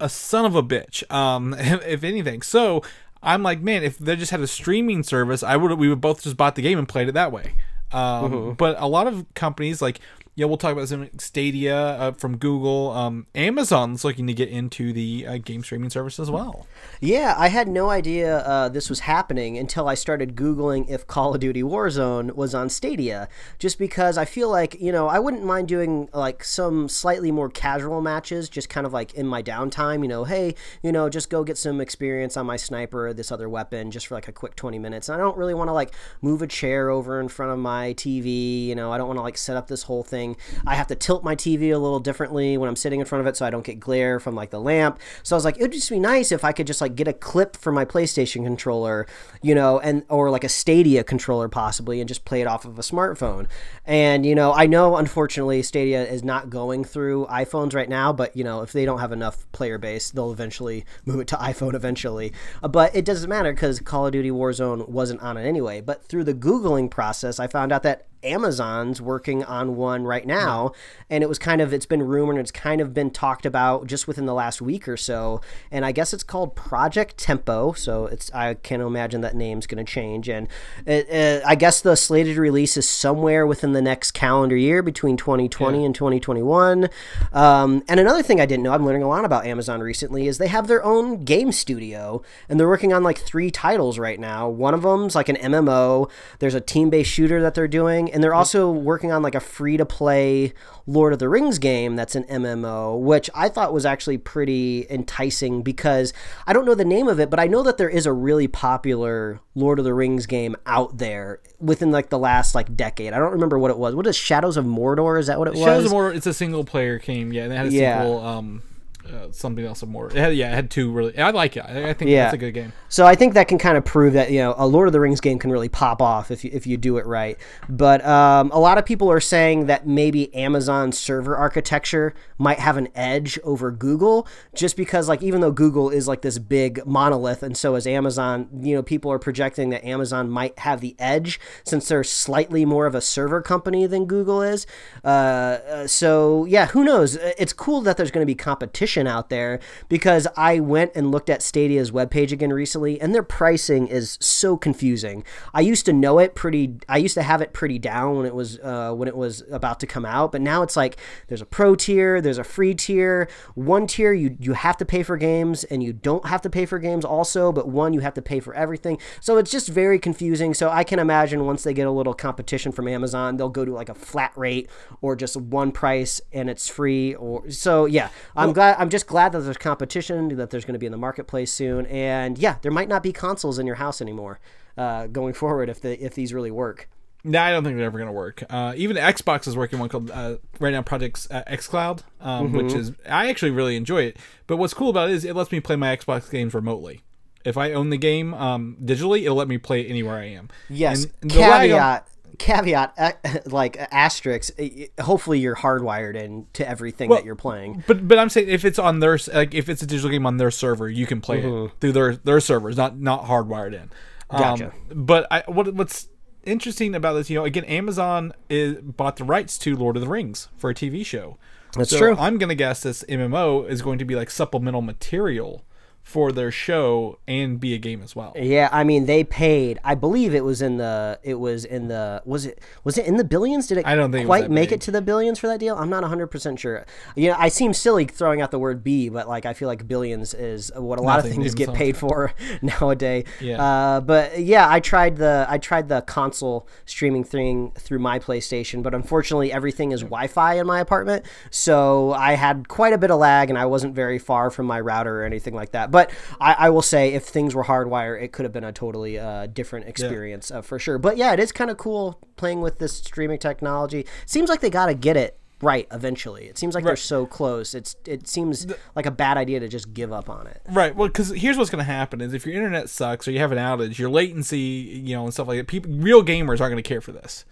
a son of a bitch. Um, <laughs> if anything, so I'm like, man, if they just had a streaming service, I would we would both just bought the game and played it that way. Um, Mm-hmm. But a lot of companies like yeah, we'll talk about some Stadia uh, from Google. Um, Amazon's looking to get into the uh, game streaming service as well. Yeah, I had no idea uh, this was happening until I started Googling if Call of Duty Warzone was on Stadia. Just because I feel like, you know, I wouldn't mind doing like some slightly more casual matches, just kind of like in my downtime, you know, hey, you know, just go get some experience on my sniper or this other weapon just for like a quick 20 minutes. And I don't really want to like move a chair over in front of my TV, you know, I don't want to like set up this whole thing. I have to tilt my TV a little differently when I'm sitting in front of it so I don't get glare from like the lamp. So I was like, it would just be nice if I could just like get a clip for my PlayStation controller, you know, and or like a Stadia controller possibly, and just play it off of a smartphone. And you know, I know unfortunately Stadia is not going through iPhones right now, but you know, if they don't have enough player base, they'll eventually <laughs> move it to iPhone eventually. But it doesn't matter because Call of Duty Warzone wasn't on it anyway. But through the googling process, I found out that Amazon's working on one right now, and it was kind of it's been rumored, it's kind of been talked about just within the last week or so, and I guess it's called Project Tempo. So it's I can imagine that name's going to change, and it, it, I guess the slated release is somewhere within the next calendar year between 2020 yeah. and 2021. Um, and another thing I didn't know, I'm learning a lot about Amazon recently, is they have their own game studio, and they're working on like three titles right now. One of them's like an MMO. There's a team-based shooter that they're doing and they're also working on like a free to play Lord of the Rings game that's an MMO, which I thought was actually pretty enticing because I don't know the name of it, but I know that there is a really popular Lord of the Rings game out there within like the last like decade. I don't remember what it was. What is Shadows of Mordor? Is that what it was? Shadows of Mordor. It's a single player game. Yeah, and they had a yeah. sequel. Um, uh, something else of more. It had, yeah, it had two really. I like it. I, I think yeah. that's a good game. So I think that can kind of prove that you know a Lord of the Rings game can really pop off if you, if you do it right. But um, a lot of people are saying that maybe Amazon server architecture might have an edge over Google, just because like even though Google is like this big monolith, and so is Amazon. You know, people are projecting that Amazon might have the edge since they're slightly more of a server company than Google is. Uh, uh so yeah, who knows? It's cool that there's going to be competition out there because I went and looked at Stadia's webpage again recently and their pricing is so confusing. I used to know it pretty I used to have it pretty down when it was uh, when it was about to come out, but now it's like there's a pro tier, there's a free tier. One tier you you have to pay for games and you don't have to pay for games also, but one you have to pay for everything. So it's just very confusing. So I can imagine once they get a little competition from Amazon, they'll go to like a flat rate or just one price and it's free or so yeah. I'm well, glad I'm just glad that there's competition, that there's going to be in the marketplace soon, and yeah, there might not be consoles in your house anymore uh, going <laughs> forward if the if these really work. No, I don't think they're ever going to work. Uh, even Xbox is working one called uh, right now Project uh, XCloud, um, mm-hmm. which is I actually really enjoy it. But what's cool about it is it lets me play my Xbox games remotely. If I own the game um, digitally, it'll let me play it anywhere I am. Yes. Caveat: caveat uh, <laughs> like asterisk hopefully you're hardwired into everything well, that you're playing. but but i'm saying if it's on their like if it's a digital game on their server you can play mm-hmm. it through their their servers not not hardwired in. Gotcha. Um, but i what what's interesting about this you know again amazon is bought the rights to lord of the rings for a tv show. That's so true. I'm gonna guess this mmo is going to be like supplemental material for their show and be a game as well. Yeah, I mean they paid. I believe it was in the it was in the was it was it in the billions? Did it I don't think quite make big. it to the billions for that deal? I'm not 100% sure. You know, I seem silly throwing out the word B, but like I feel like billions is what a lot Nothing of things get paid for <laughs> nowadays. Yeah. Uh, but yeah, I tried the I tried the console streaming thing through my PlayStation, but unfortunately everything is Wi-Fi in my apartment, so I had quite a bit of lag and I wasn't very far from my router or anything like that. But I, I will say, if things were hardwire, it could have been a totally uh, different experience yeah. uh, for sure. But yeah, it is kind of cool playing with this streaming technology. Seems like they got to get it right eventually. It seems like right. they're so close. It's it seems like a bad idea to just give up on it. Right. Well, because here's what's going to happen: is if your internet sucks or you have an outage, your latency, you know, and stuff like that, people, real gamers aren't going to care for this.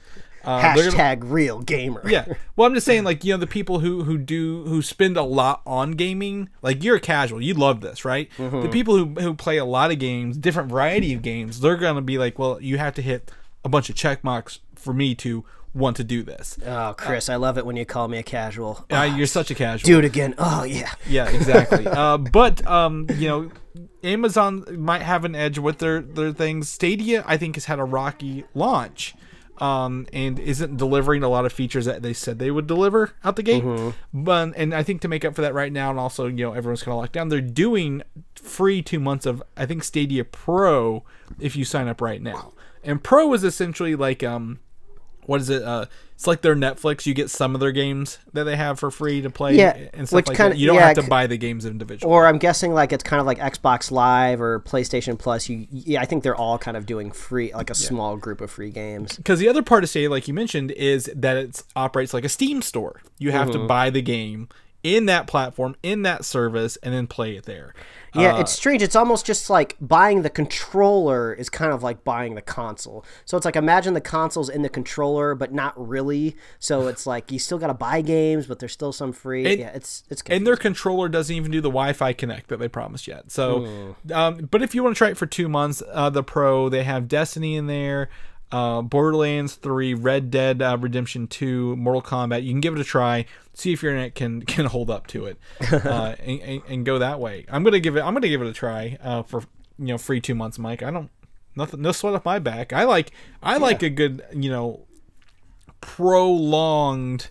Uh, Hashtag gonna, real gamer. Yeah. <laughs> Well, I'm just saying, like you know, the people who who do who spend a lot on gaming, like you're a casual, you love this, right? Mm-hmm. The people who who play a lot of games, different variety of games, they're gonna be like, well, you have to hit a bunch of check marks for me to want to do this. Oh, Chris, uh, I love it when you call me a casual. Uh, you're such a casual. Do it again. Oh yeah. Yeah, exactly. <laughs> uh, but um, you know, Amazon might have an edge with their their things. Stadia, I think, has had a rocky launch. Um, and isn't delivering a lot of features that they said they would deliver out the gate. But and I think to make up for that right now, and also you know everyone's kind of locked down, they're doing free two months of I think Stadia Pro if you sign up right now. And Pro is essentially like um, what is it? Uh, it's like their Netflix. You get some of their games that they have for free to play. Yeah, and stuff which like kinda- You don't yeah, have to buy the games individually. Or I'm guessing like it's kind of like Xbox Live or PlayStation Plus. You, yeah, I think they're all kind of doing free, like a small group of free games. because the other part of Stadia, like you mentioned, is that it operates like a Steam store. You have Mm-hmm. to buy the game in that platform, in that service, and then play it there. Yeah, Uh, it's strange. It's almost just like buying the controller is kind of like buying the console. So it's like imagine the console's in the controller, but not really. So it's like you still got to buy games, but there's still some free. Yeah, it's it's and their controller doesn't even do the Wi-Fi connect that they promised yet. So, Hmm. um, but if you want to try it for two months, uh, the Pro they have Destiny in there, uh, Borderlands Three, Red Dead uh, Redemption Two, Mortal Kombat. You can give it a try, see if your internet can <laughs> can hold up to it, uh, <laughs> and, and, and go that way. I'm gonna give it. I'm gonna give it a try uh, for you know free two months, Mike. I don't nothing no sweat off my back. I like I like a good you know prolonged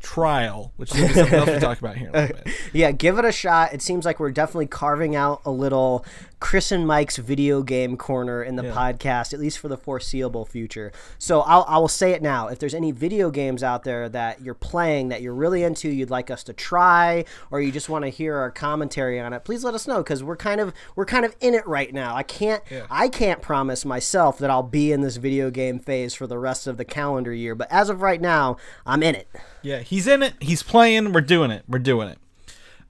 trial, which is something else we talk about here in a little <laughs> bit. yeah, give it a shot. It seems like we're definitely carving out a little Chris and Mike's video game corner in the podcast, at least for the foreseeable future. So I'll, I will say it now. If there's any video games out there that you're playing that you're really into, you'd like us to try, or you just want to hear our commentary on it, please let us know because we're kind of we're kind of in it right now. I can't I can't promise myself that I'll be in this video game phase for the rest of the calendar year, but as of right now, I'm in it. Yeah, he's in it. He's playing. We're doing it. We're doing it.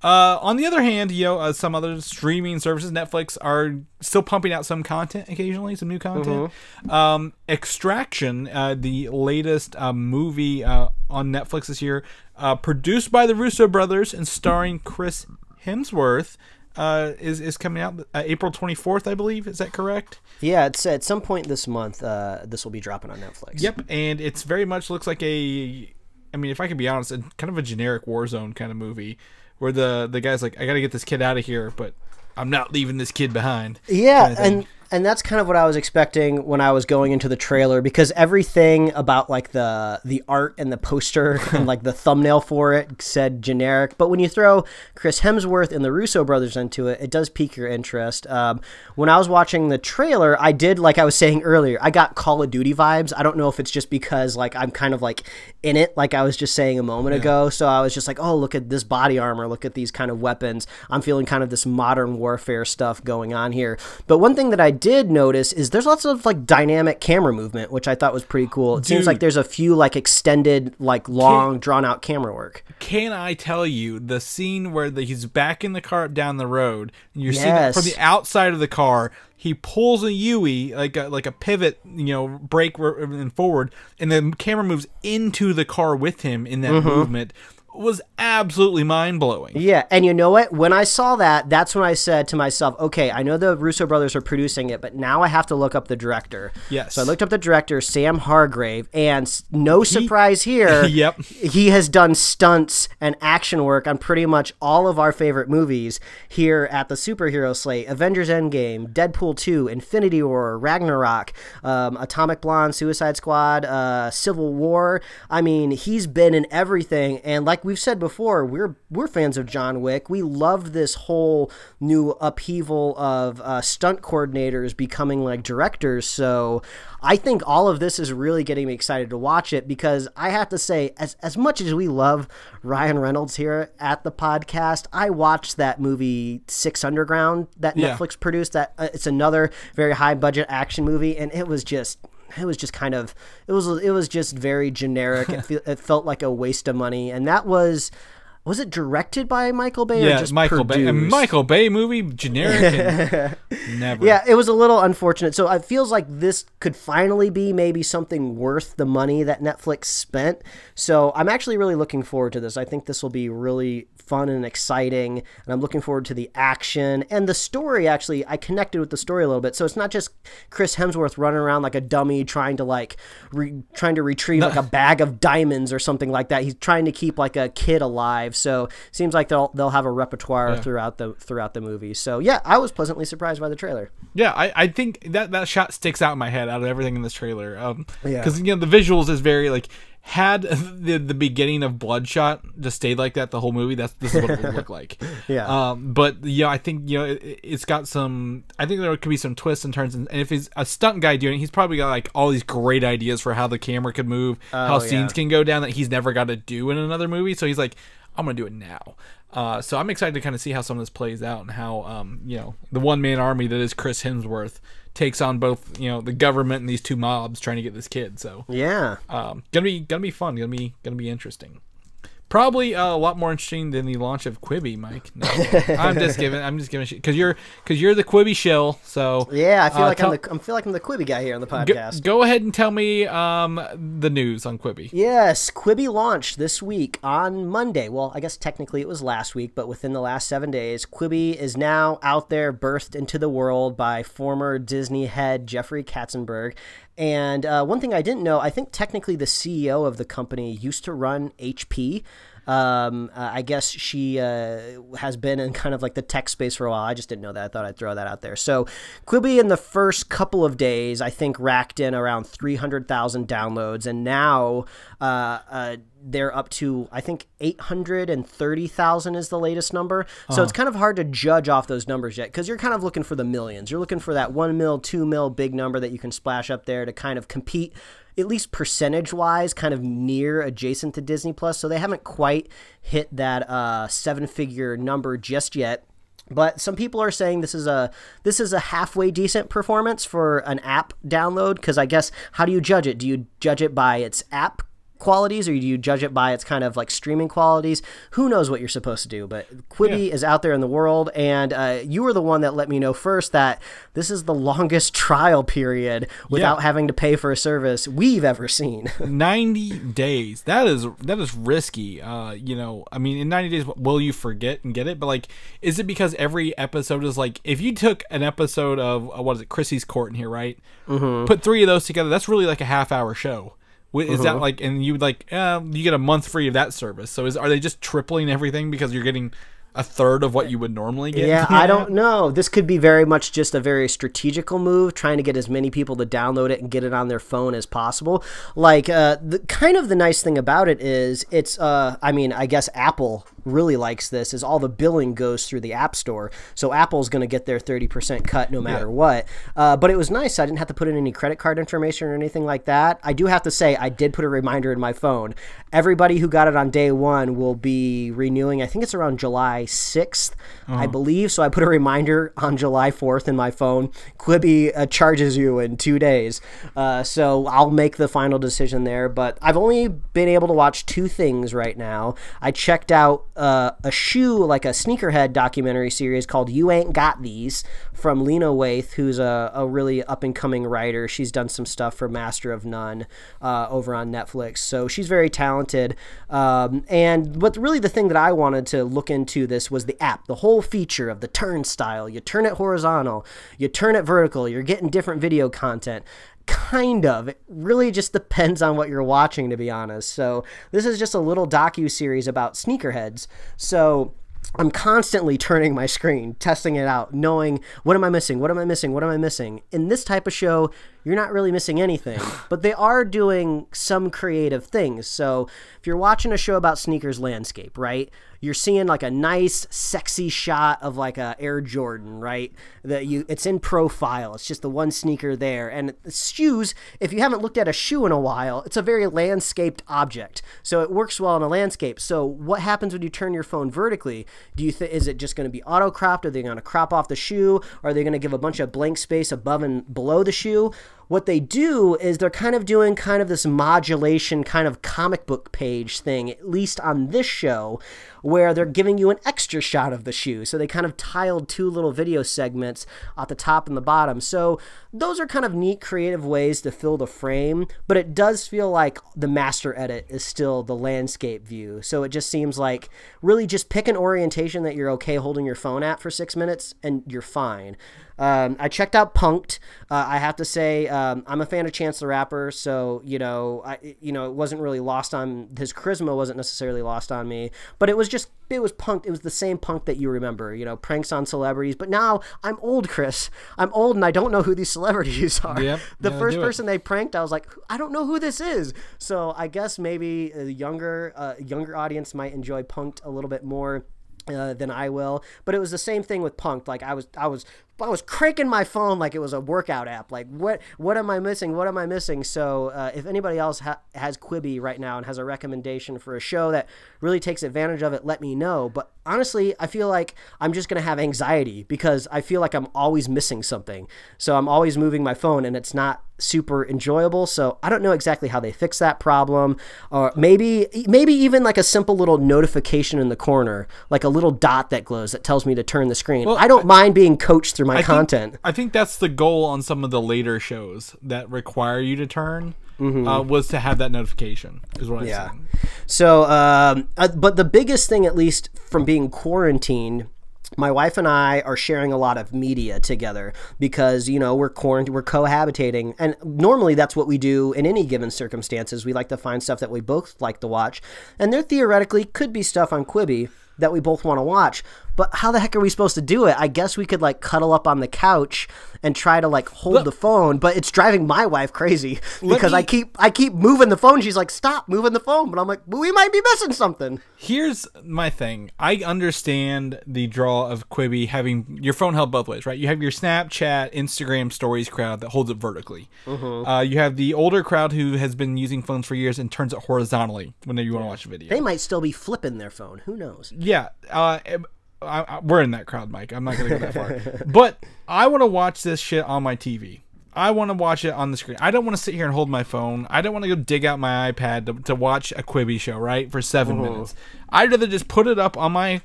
Uh, on the other hand, you know, uh, some other streaming services, Netflix, are still pumping out some content occasionally, some new content. Um, Extraction, uh, the latest uh, movie uh, on Netflix this year, uh, produced by the Russo brothers and starring Chris Hemsworth, uh, is is coming out uh, April twenty fourth, I believe. Is that correct? Yeah, it's at some point this month. Uh, this will be dropping on Netflix. Yep, and it's very much looks like a. I mean, if I can be honest, a, kind of a generic Warzone kind of movie, where the the guy's like, "I got to get this kid out of here, but I'm not leaving this kid behind." Yeah, and and that's kind of what I was expecting when I was going into the trailer because everything about like the the art and the poster <laughs> and like the thumbnail for it said generic. But when you throw Chris Hemsworth and the Russo brothers into it, it does pique your interest. Um, when I was watching the trailer, I did like I was saying earlier, I got Call of Duty vibes. I don't know if it's just because like I'm kind of like in it, like I was just saying a moment ago. So I was just like, oh, look at this body armor, look at these kind of weapons. I'm feeling kind of this modern warfare stuff going on here. But one thing that I did notice is there's lots of like dynamic camera movement, which I thought was pretty cool. It seems like there's a few like extended, like long, drawn out camera work. Can I tell you the scene where the, he's backing the car up down the road, and you're Yes. it from the outside of the car. He pulls a Yui like a like a pivot, you know, brake r- and forward, and the camera moves into the car with him in that Mm-hmm. movement. Was absolutely mind blowing. Yeah, and you know what? When I saw that, that's when I said to myself, "Okay, I know the Russo brothers are producing it, but now I have to look up the director." Yes. So I looked up the director, Sam Hargrave, and no surprise here. <laughs> Yep. He has done stunts and action work on pretty much all of our favorite movies here at the superhero slate: Avengers: Endgame, Deadpool 2, Infinity War, Ragnarok, um, Atomic Blonde, Suicide Squad, uh, Civil War. I mean, he's been in everything, and like we've said before, we're we're fans of John Wick. We love this whole new upheaval of uh, stunt coordinators becoming like directors. So I think all of this is really getting me excited to watch it because I have to say, as as much as we love Ryan Reynolds here at the podcast, I watched that movie Six Underground that Yeah. Netflix produced. That uh, it's another very high budget action movie, and it was just it was just kind of it was it was just very generic. it, fe- <laughs> it felt like a waste of money, and that was. Was it directed by Michael Bay or Yeah, just Michael Bay. A? Michael Bay movie, generic. <laughs> Never. Yeah, it was a little unfortunate. So it feels like this could finally be maybe something worth the money that Netflix spent. So I'm actually really looking forward to this. I think this will be really fun and exciting, and I'm looking forward to the action and the story. Actually, I connected with the story a little bit. So it's not just Chris Hemsworth running around like a dummy trying to like re- trying to retrieve like a bag of diamonds or something like that. He's trying to keep like a kid alive. So seems like they'll they'll have a repertoire throughout the throughout the movie. So yeah, I was pleasantly surprised by the trailer. Yeah, I, I think that that shot sticks out in my head out of everything in this trailer. Um, Yeah. because you know the visuals is very like had <laughs> the the beginning of Bloodshot just stayed like that the whole movie. That's this is what it would look like. <laughs> Yeah. Um, but yeah, I think you know it, it's got some. I think there could be some twists and turns, and, and if he's a stunt guy doing it, he's probably got like all these great ideas for how the camera could move, how Oh, scenes yeah. can go down that he's never got to do in another movie. So he's like, I'm gonna do it now. Uh, so I'm excited to kind of see how some of this plays out and how um, you know the one man army that is Chris Hemsworth takes on both you know the government and these two mobs trying to get this kid. So Yeah. um, gonna be gonna be fun. Gonna be gonna be interesting. Probably uh, a lot more interesting than the launch of Quibi, Mike. No, I'm just <laughs> giving. I'm just giving because you're because you're the Quibi shill. So Yeah, I feel uh, like I'm the I feel like I'm the Quibi guy here on the go, podcast. go ahead and tell me um, the news on Quibi. Yes, Quibi launched this week on Monday. Well, I guess technically it was last week, but within the last seven days, Quibi is now out there, birthed into the world by former Disney head Jeffrey Katzenberg. And uh, one thing I didn't know, I think technically the CEO of the company used to run HP. Um, uh, I guess she uh, has been in kind of like the tech space for a while. I just didn't know that. I thought I'd throw that out there. So, Quibi in the first couple of days, I think racked in around 300,000 downloads, and now uh, uh, they're up to I think 830,000 is the latest number. So it's kind of hard to judge off those numbers yet because you're kind of looking for the millions. You're looking for that one mil, two mil big number that you can splash up there to kind of compete at least percentage wise, kind of near adjacent to Disney Plus. So they haven't quite hit that uh, seven figure number just yet. But some people are saying this is a this is a halfway decent performance for an app download because I guess how do you judge it? Do you judge it by its app qualities or do you judge it by its kind of like streaming qualities? Who knows what you're supposed to do? But Quibi is out there in the world, and uh, you were the one that let me know first that this is the longest <laughs> trial period without having to pay for a service we've ever seen. <laughs> 90 days that is that is risky uh you know i mean in 90 days will you forget and get it but like is it because every episode is like if you took an episode of uh, what is it chrissy's court in here right mm-hmm. put three of those together that's really like a half hour show Is that like and you like uh, you get a month free of that service so is are they just tripling everything because you're getting a third of what you would normally get Yeah, I don't <laughs> know. This could be very much just a very strategical move, trying to get as many people to download it and get it on their phone as possible. Like, uh, the kind of the nice thing about it is it's, uh, I mean, I guess Apple really likes this is all the billing goes through the App Store, so Apple's going to get their thirty percent cut no matter what. Uh, but it was nice. I didn't have to put in any credit card information or anything like that. I do have to say I did put a reminder in my phone. Everybody who got it on day one will be renewing. I think it's around July 6th, I believe. So I put a reminder on July 4th in my phone. Quibi uh, charges you in two days. Uh, so I'll make the final decision there. But I've only been able to watch two things right now. I checked out uh, a shoe, like a sneakerhead documentary series called You Ain't Got These from Lena Waithe, who's a, a really up and coming writer. She's done some stuff for Master of None uh, over on Netflix. So she's very talented. Um, and but really the thing that I wanted to look into this was the app, the whole feature of the turnstile. You turn it horizontal, you turn it vertical, you're getting different video content kind of it really just depends on what you're watching to be honest so this is just a little docu series about sneakerheads so I'm constantly turning my screen, testing it out, knowing what am I missing? What am I missing? What am I missing? In this type of show, you're not really missing anything, <laughs> but they are doing some creative things. So, if you're watching a show about sneakers landscape, right? You're seeing like a nice sexy shot of like a Air Jordan, right? That you it's in profile. It's just the one sneaker there. And shoes, if you haven't looked at a shoe in a while, it's a very landscaped object. So it works well in a landscape. So what happens when you turn your phone vertically? Do you think is it just going to be auto cropped? Are they going to crop off the shoe? Are they going to give a bunch of blank space above and below the shoe? What they do is they're kind of doing kind of this modulation kind of comic book page thing, at least on this show, where they're giving you an extra shot of the shoe. So they kind of tiled two little video segments at the top and the bottom. So those are kind of neat creative ways to fill the frame, but it does feel like the master edit is still the landscape view. So it just seems like really just pick an orientation that you're okay holding your phone at for six minutes and you're fine. Um, I checked out Punked. Uh, I have to say, um, I'm a fan of Chance the Rapper, so you know, I you know, it wasn't really lost on his charisma wasn't necessarily lost on me, but it was just it was punked. It was the same punk that you remember, you know, pranks on celebrities. But now I'm old, Chris. I'm old, and I don't know who these celebrities <laughs> are. Yep. The Yeah, first person they pranked, I was like, I don't know who this is. So I guess maybe a younger, uh, younger audience might enjoy punked a little bit more. Uh, than I will, but it was the same thing with Punked. Like I was, I was, I was cranking my phone like it was a workout app. Like what, what am I missing? What am I missing? So uh, if anybody else ha- has Quibi right now and has a recommendation for a show that really takes advantage of it, let me know. But honestly, I feel like I'm just gonna have anxiety because I feel like I'm always missing something. So I'm always moving my phone, and it's not super enjoyable. So I don't know exactly how they fix that problem, or maybe maybe even like a simple little notification in the corner, like a little dot that glows that tells me to turn the screen. I don't mind being coached through my I think- content. I think that's the goal on some of the later shows that require you to turn. Uh, was to have that notification. Is what I'm Mm-hmm. Yeah. saying. So, um, uh, but the biggest thing, at least from being quarantined, my wife and I are sharing a lot of media together because you know we're quarant- we're cohabitating, and normally that's what we do in any given circumstances. We like to find stuff that we both like to watch, and there theoretically could be stuff on Quibi that we both want to watch. But how the heck are we supposed to do it? I guess we could like cuddle up on the couch and try to like hold the phone, but it's driving my wife crazy <laughs> because I keep I keep moving the phone. She's like, "Stop moving the phone," but I'm like, "We might be missing something." Here's my thing. I understand the draw of Quibi having your phone held both ways, right? You have your Snapchat, Instagram stories crowd that holds it vertically. Mm-hmm. Uh, you have the older crowd who has been using phones for years and turns it horizontally whenever you want to watch a video. They might still be flipping their phone. Who knows? Yeah, uh, I, I, we're in that crowd, Mike. I'm not going to go that far. <laughs> But I want to watch this shit on my TV. I want to watch it on the screen. I don't want to sit here and hold my phone. I don't want to go dig out my iPad to, to watch a Quibi show, right, for 7 minutes. I'd rather just put it up on my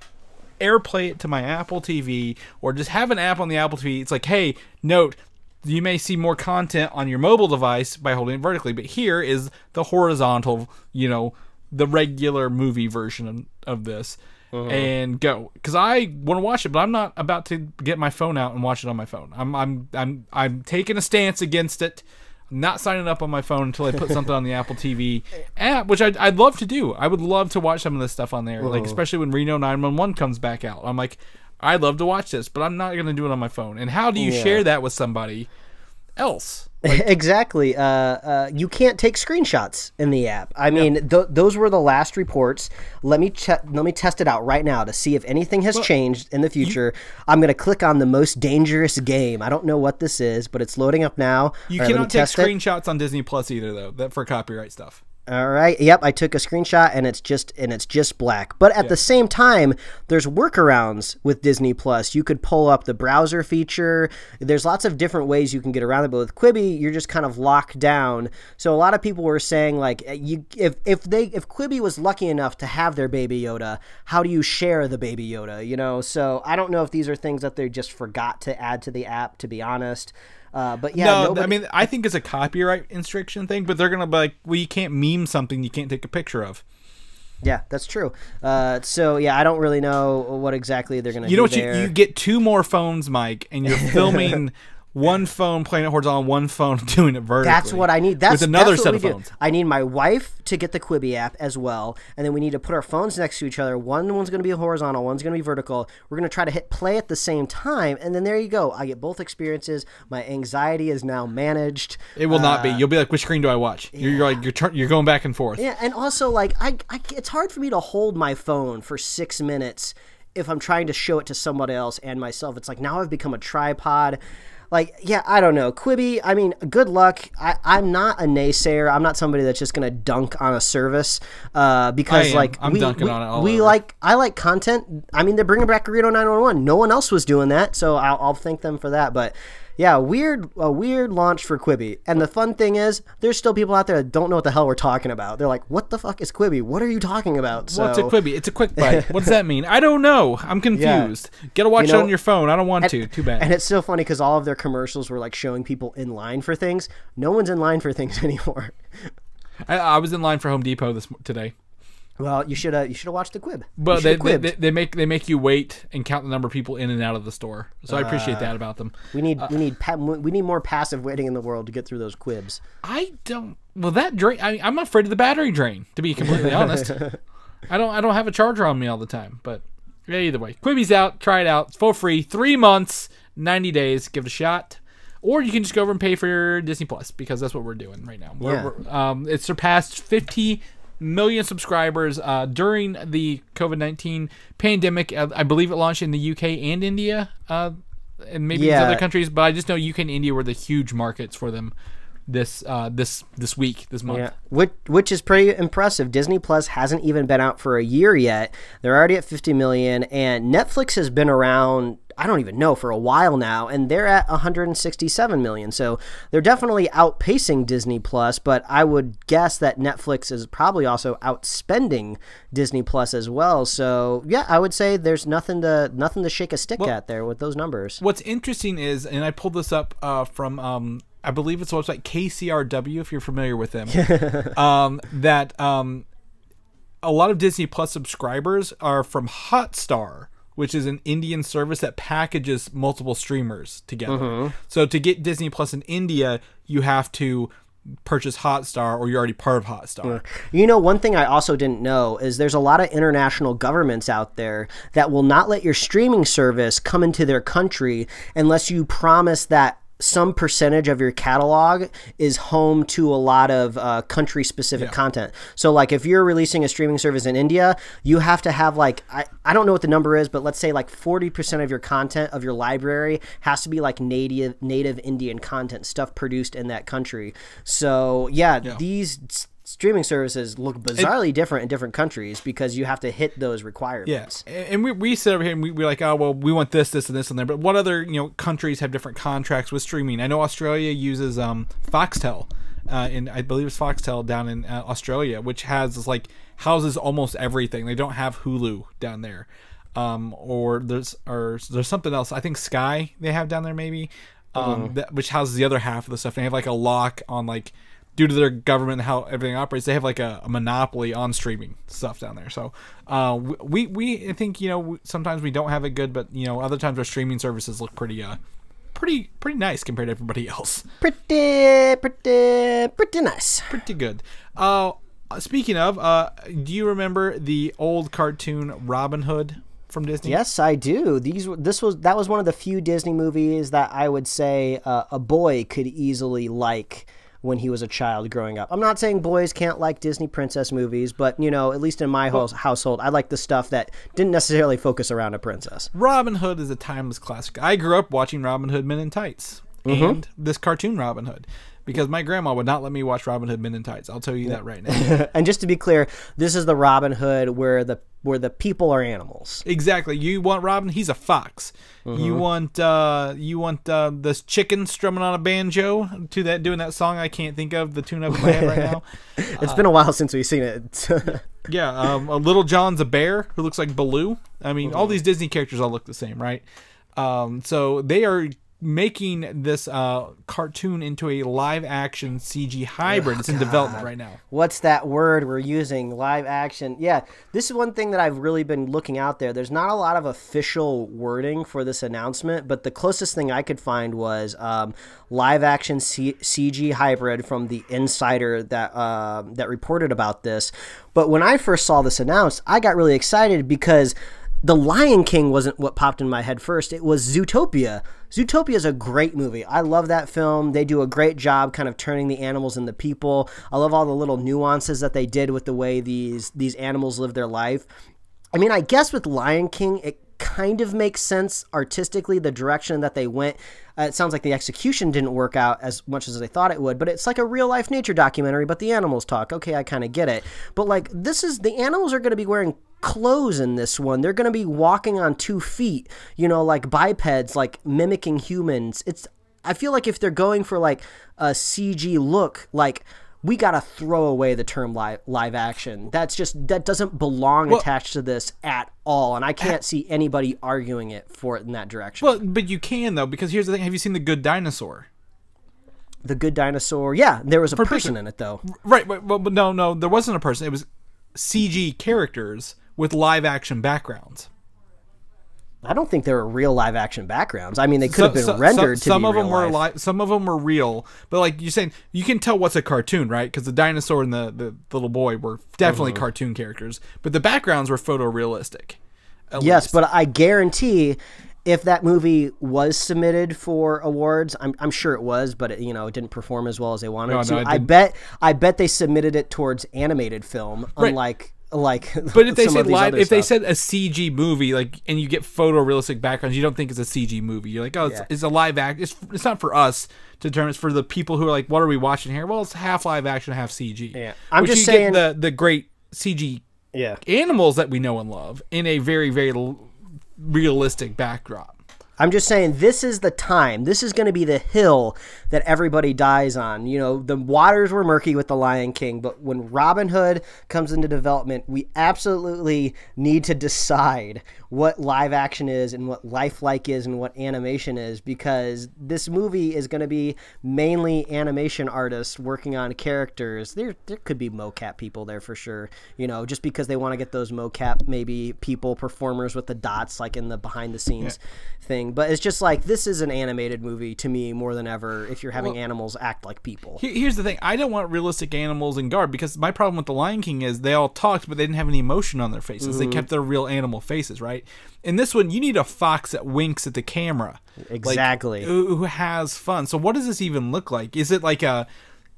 AirPlay it to my Apple TV or just have an app on the Apple TV. It's like, hey, note, you may see more content on your mobile device by holding it vertically, but here is the horizontal, you know, the regular movie version of, of this. Uh-huh. And go because I want to watch it, but I'm not about to get my phone out and watch it on my phone. I'm I'm I'm I'm taking a stance against it. I'm not signing up on my phone until I put <laughs> something on the Apple TV app, which I'd, I'd love to do. I would love to watch some of this stuff on there, like uh-huh. especially when Reno 911 comes back out. I'm like, I'd love to watch this, but I'm not going to do it on my phone. And how do you share that with somebody else? <laughs> exactly. Uh, uh, you can't take screenshots in the app. I mean, th- those were the last reports. Let me che- let me test it out right now to see if anything has changed in the future. I'm gonna click on the most dangerous game. I don't know what this is, but it's loading up now. You right, cannot take test it. screenshots on Disney Plus either, though, that for copyright stuff. All right. Yep, I took a screenshot and it's just and it's just black. But at the same time, there's workarounds with Disney Plus. You could pull up the browser feature. There's lots of different ways you can get around it, but with Quibi, you're just kind of locked down. So a lot of people were saying like eh, you if if they if Quibi was lucky enough to have their baby Yoda, how do you share the baby Yoda, you know? So I don't know if these are things that they just forgot to add to the app to be honest. Uh, but yeah, no, nobody- I mean, I think it's a copyright restriction thing, but they're going to be like, well, you can't meme something you can't take a picture of. Yeah, that's true. Uh, so yeah, I don't really know what exactly they're gonna. You know do what? You, you get two more phones, Mike, and you're <laughs> filming one phone playing it horizontal, one phone <laughs> doing it vertically. That's what I need. That's with another that's what set of do. phones. I need my wife to get the Quibi app as well, and then we need to put our phones next to each other. One one's going to be horizontal, one's going to be vertical. We're going to try to hit play at the same time, and then there you go. I get both experiences. My anxiety is now managed. It will not be. Uh, You'll be like, which screen do I watch? You're, you're like, you're turn, you're going back and forth. Yeah, and also like I, I, it's hard for me to hold my phone for six minutes if I'm trying to show it to somebody else and myself. It's like now I've become a tripod. Like, yeah, I don't know. Quibi, I mean, good luck. I, I'm not a naysayer. I'm not somebody that's just gonna dunk on a service uh, because, like, I'm we, dunking we, on it all we over. like I like content. I mean, they're bringing back Reno 911. No one else was doing that, so I'll, I'll thank them for that. But yeah, weird, a weird launch for Quibi. And the fun thing is, there's still people out there that don't know what the hell we're talking about. They're like, "What the fuck is Quibi? What are you talking about?" So, What's a Quibi? It's a quick <laughs> bite. what does that mean? I don't know. I'm confused. Gotta watch You know, it on your phone. I don't want to. Too bad. And it's so funny because all of their commercials were like showing people in line for things. No one's in line for things <laughs> anymore. I, I was in line for Home Depot this today. Well, you should have you should have watched the Quib. But they, they, they, make they make you wait and count the number of people in and out of the store. So I appreciate that about them. we need uh, we need pa- we need more passive waiting in the world to get through those quibs. I don't. Well, that drain. I, I'm afraid of the battery drain. To be completely honest, <laughs> I don't. I don't have a charger on me all the time. But yeah, either way, Quibi's out. Try it out. It's for free. Three months, ninety days. Give it a shot. Or you can just go over and pay for your Disney Plus because that's what we're doing right now. We're, Yeah. we're, um, it surpassed 50 million subscribers uh, during the COVID 19 pandemic. Uh, I believe it launched in the UK and India, uh, and maybe Yeah. other countries. But I just know UK and India were the huge markets for them this uh, this this week, this month. Yeah, which which is pretty impressive. Disney Plus hasn't even been out for a year yet. They're already at 50 million, and Netflix has been around. I don't even know for a while now, and they're at 167 million. So they're definitely outpacing Disney Plus. But I would guess that Netflix is probably also outspending Disney Plus as well. So yeah, I would say there's nothing to nothing to shake a stick at there with those numbers. What's interesting is, and I pulled this up uh, from, um, I believe it's a website KCRW, if you're familiar with them, <laughs> um, that um, a lot of Disney Plus subscribers are from Hotstar, which is an Indian service that packages multiple streamers together. Mm-hmm. So to get Disney Plus in India, you have to purchase Hotstar, or you're already part of Hotstar. You know, one thing I also didn't know is there's a lot of international governments out there that will not let your streaming service come into their country unless you promise that some percentage of your catalog is home to a lot of uh, country specific content. So, like, if you're releasing a streaming service in India, you have to have, like, I, I don't know what the number is, but let's say like 40% of your content of your library has to be like native, native Indian content, stuff produced in that country. So, yeah, these s- streaming services look bizarrely different in different countries because you have to hit those requirements. Yes, and we, we sit over here and we, we're like, oh well, we want this, this, and this, and there. But what other you know countries have different contracts with streaming? I know Australia uses um, Foxtel, uh, and I believe it's Foxtel down in uh, Australia, which has like houses almost everything. They don't have Hulu down there, um, or there's or there's something else. I think Sky they have down there maybe, um, that, which houses the other half of the stuff. They have like a lock on like due to their government and how everything operates, they have like a, a monopoly on streaming stuff down there. So uh, we we I think you know sometimes we don't have it good, but you know other times our streaming services look pretty uh pretty pretty nice compared to everybody else. <laughs> Pretty, pretty, pretty nice. Pretty good. Uh, speaking of, uh, do you remember the old cartoon Robin Hood from Disney? Yes, I do. These this was that was one of the few Disney movies that I would say uh, a boy could easily like when he was a child growing up. I'm not saying boys can't like Disney princess movies, but you know, at least in my house household, I like the stuff that didn't necessarily focus around a princess. Robin Hood is a timeless classic. I grew up watching Robin Hood Men in Tights mm-hmm. and this cartoon Robin Hood because my grandma would not let me watch Robin Hood Men in Tights. I'll tell you that right <laughs> now. and just to be clear, this is the Robin Hood where the where the people are animals. exactly. You want Robin? He's a fox. You want uh you want uh this chicken strumming on a banjo to that doing that song I can't think of the tune of in my head right <laughs> now. It's been a while since we've seen it. <laughs> Yeah, um, a Little John's a bear who looks like Baloo. I mean, all these Disney characters all look the same, right? Um, so they are making this uh, cartoon into a live action CG hybrid. it's in development right now. What's that word we're using? Live action. Yeah, this is one thing that I've really been looking out there. There's not a lot of official wording for this announcement, but the closest thing I could find was um, live action C- CG hybrid from the Insider that uh, that reported about this. But when I first saw this announced, I got really excited because. The Lion King wasn't what popped in my head first. It was Zootopia. Zootopia is a great movie. I love that film. They do a great job kind of turning the animals into people. I love all the little nuances that they did with the way these these animals live their life. I mean, I guess with Lion King, it kind of makes sense artistically the direction that they went. Uh, it sounds like the execution didn't work out as much as they thought it would, but it's like a real life nature documentary, but the animals talk. Okay, I kind of get it. But like, this is the animals are going to be wearing clothes in this one. They're going to be walking on two feet, you know, like bipeds, like mimicking humans. It's, I feel like if they're going for like a CG look, like, we gotta throw away the term live live action. That's just that doesn't belong attached to this at all, and I can't see anybody arguing it for it in that direction. Well, but you can though because here's the thing: Have you seen the Good Dinosaur? the Good Dinosaur, yeah, there was a person in it though. Right, but, but, but no, no, there wasn't a person. It was CG characters with live action backgrounds. I don't think they were real live action backgrounds. I mean, they could have been So- so- rendered to some be of them were some of them were real but like you're saying you can tell what's a cartoon right because the dinosaur and the, the little boy were definitely Uh-huh. cartoon characters but the backgrounds were photorealistic Yes, least. but I guarantee if that movie was submitted for awards, I'm, I'm sure it was, but it, you know it didn't perform as well as they wanted No, to. no, I bet I bet they submitted it towards animated film, Right. unlike like. <laughs> But if they some said live, other if they said a CG movie, like, and you get photorealistic backgrounds, you don't think it's a CG movie. You're like, oh, it's, Yeah. it's a live act. It's, it's not for us to determine. It's for the people who are like, what are we watching here? Well, it's half live action, half CG. Yeah. I'm Which just you saying- get the the great CG yeah, animals that we know and love in a very very l- realistic backdrop. I'm just saying this is the time. This is going to be the hill that everybody dies on. You know, the waters were murky with the Lion King, but when Robin Hood comes into development, we absolutely need to decide what live action is and what lifelike is and what animation is because this movie is going to be mainly animation artists working on characters. There there could be mocap people there for sure, you know, just because they want to get those mocap maybe people performers with the dots like in the behind the scenes thing. But it's just like this is an animated movie to me more than ever if you're having animals act like people. Here's the thing: I don't want realistic animals in guard because my problem with the Lion King is they all talked, but they didn't have any emotion on their faces. They mm-hmm. kept their real animal faces, right? In this one, you need a fox that winks at the camera, Like, Exactly. who, who has fun. So, what does this even look like? Is it like a?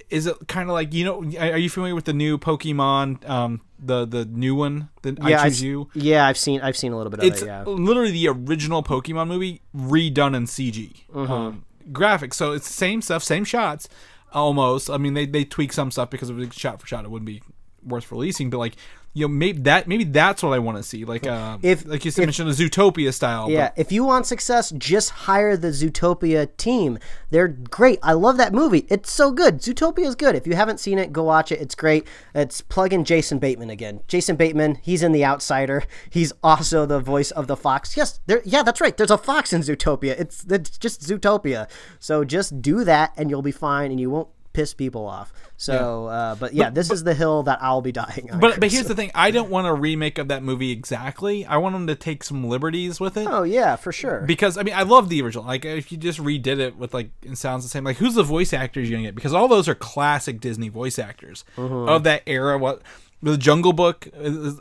Is it kind of like you know? Are you familiar with the new Pokemon? Um, the the new one, the I I've- choose you. Yeah, I've seen I've seen a little bit of It's it. Yeah. literally the original Pokemon movie redone in CG Mm-hmm. um, graphics. So it's the same stuff, same shots, almost. I mean, they they tweak some stuff because it was shot for shot. It wouldn't be worth releasing, but like you know, maybe that maybe that's what I want to see. Like um, If- like you if- mentioned, a Zootopia style. Yeah, but if you want success, just hire the Zootopia team. They're great. I love that movie. It's so good. Zootopia is good. If you haven't seen it, go watch it. It's great. It's plug in Jason Bateman again. Jason Bateman, he's in The Outsider. He's also the voice of the fox. Yes, there. Yeah, that's right. There's a fox in Zootopia. It's it's just Zootopia. So just do that, and you'll be fine, and you won't piss people off. So, uh, but yeah, this is the hill that I'll be dying on. But but here's the thing: I don't want a remake of that movie exactly. I want them to take some liberties with it. oh yeah, for sure. because I mean I love the original. Like if you just redid it with like it sounds the same. Like who's the voice actors you're gonna get? Because all those are classic Disney voice actors Mm-hmm. of that era. What the Jungle Book?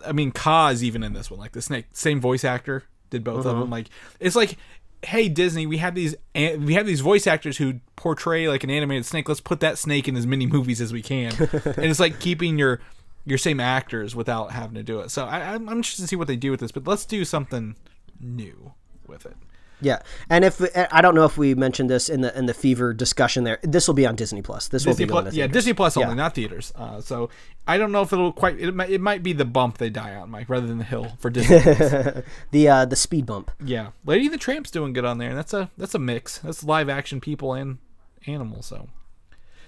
I mean, Kaa is even in this one. Like the snake, same voice actor did both Mm-hmm. of them. Like it's like. Hey Disney, we have these an- we have these voice actors who portray like an animated snake. Let's put that snake in as many movies as we can, <laughs> and it's like keeping your your same actors without having to do it. So I, I'm I'm interested to see what they do with this, but let's do something new with it. Yeah, and if I don't know if we mentioned this in the in the fever discussion there, this will be on Disney Plus. This Disney will be Plus, yeah. Disney Plus only, Yeah. not theaters. Uh, so I don't know if it'll quite. It might, it might be the bump they die on, Mike, rather than the hill for Disney. Plus. <laughs> the uh, the speed bump. yeah, Lady the Tramp's doing good on there, and that's a that's a mix. That's live action people and animals. So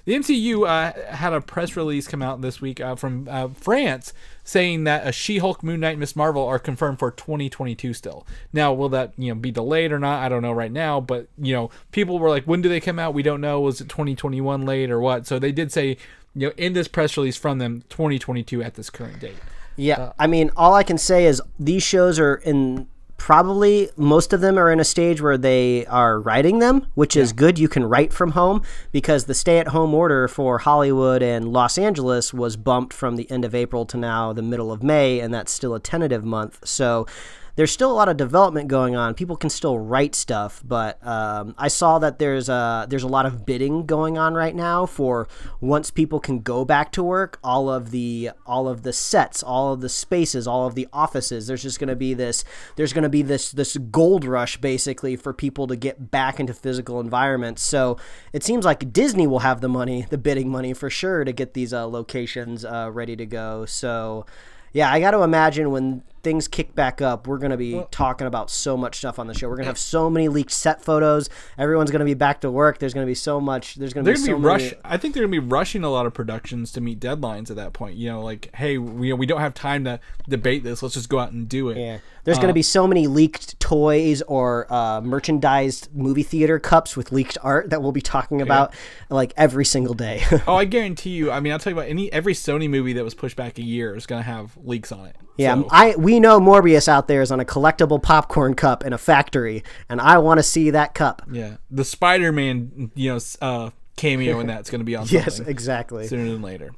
the MCU uh, had a press release come out this week uh, from uh, France saying that a She-Hulk, Moon Knight, Miss Marvel are confirmed for 2022 still. Now, will that you know be delayed or not? I don't know right now, but you know, people were like, when do they come out? We don't know. Was it 2021 late or what? So they did say, you know, in this press release from them, 2022 at this current date. Yeah, I mean, all I can say is these shows are in probably most of them are in a stage where they are writing them, which is good. You can write from home because the stay-at-home order for Hollywood and Los Angeles was bumped from the end of April to now the middle of May, and that's still a tentative month. So. There's still a lot of development going on. People can still write stuff, but um, I saw that there's a there's a lot of bidding going on right now for once people can go back to work. All of the all of the sets, all of the spaces, all of the offices. There's just going to be this. There's going to be this this gold rush basically for people to get back into physical environments. So it seems like Disney will have the money, the bidding money for sure, to get these uh, locations uh, ready to go. So yeah, I got to imagine when things kick back up, we're going to be talking about so much stuff on the show. We're going to have so many leaked set photos. Everyone's going to be back to work. There's going to be so much. There's going to be gonna so be rush. many. I think they're gonna be rushing a lot of productions to meet deadlines at that point. You know, like, hey, we we don't have time to debate this. Let's just go out and do it. Yeah. There's going to be so many leaked toys or uh, merchandised movie theater cups with leaked art that we'll be talking about like every single day. <laughs> Oh, I guarantee you. I mean, I'll tell you about any every Sony movie that was pushed back a year is gonna have leaks on it. Yeah, So- I we know Morbius out there is on a collectible popcorn cup in a factory, and I want to see that cup. yeah. The Spider-Man, you know, uh, cameo in that's gonna be on. <laughs> Yes, exactly. sooner than later.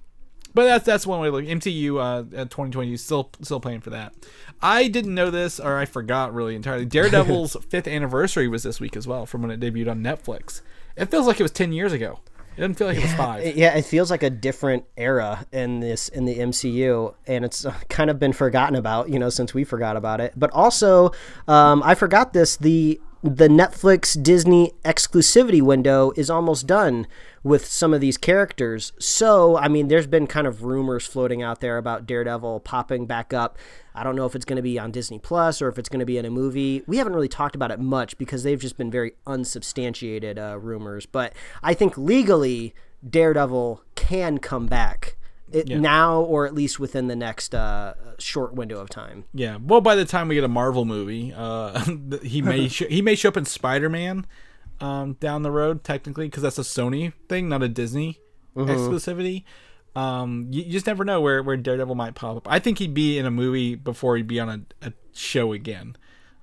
But that's that's one way to look. MCU uh, at 2020 still still playing for that. I didn't know this, or I forgot really entirely. <laughs> Daredevil's fifth anniversary was this week as well, from when it debuted on Netflix. It feels like it was 10 years ago. It doesn't feel like it was five. Yeah, it feels like a different era in this in the MCU, and it's uh, kind of been forgotten about, you know, since we forgot about it. But also, um, I forgot this the the Netflix Disney exclusivity window is almost done with some of these characters. So, I mean, there's been kind of rumors floating out there about Daredevil popping back up. I don't know if it's going to be on Disney Plus or if it's going to be in a movie. We haven't really talked about it much because they've just been very unsubstantiated uh, rumors. But I think legally, Daredevil can come back it, now or at least within the next uh, short window of time. Yeah. Well, by the time we get a Marvel movie, uh, <laughs> he may he may show up in Spider Man um, down the road, technically, because that's a Sony thing, not a Disney exclusivity. Um, you, you just never know where, where Daredevil might pop up. I think he'd be in a movie before he'd be on a, a show again.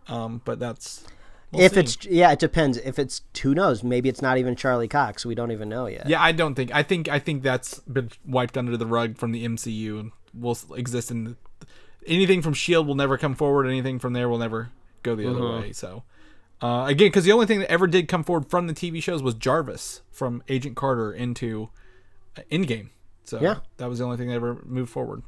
Um, but that's we'll if see. it's yeah, it depends. If it's who knows, maybe it's not even Charlie Cox. We don't even know yet. yeah, I don't think I think I think that's been wiped under the rug from the MCU and will exist in the, anything from Shield will never come forward. Anything from there will never go the other way. So. Uh, again, because the only thing that ever did come forward from the TV shows was Jarvis from Agent Carter into uh, Endgame. So Yeah. that was the only thing that ever moved forward.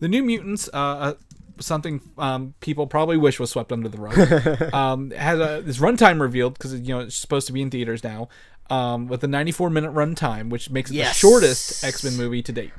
The New Mutants, uh, uh, something um, people probably wish was swept under the rug, <laughs> um, has a, this runtime revealed because you know it's supposed to be in theaters now, um, with a 94 minute runtime, which makes it Yes. the shortest X Men movie to date.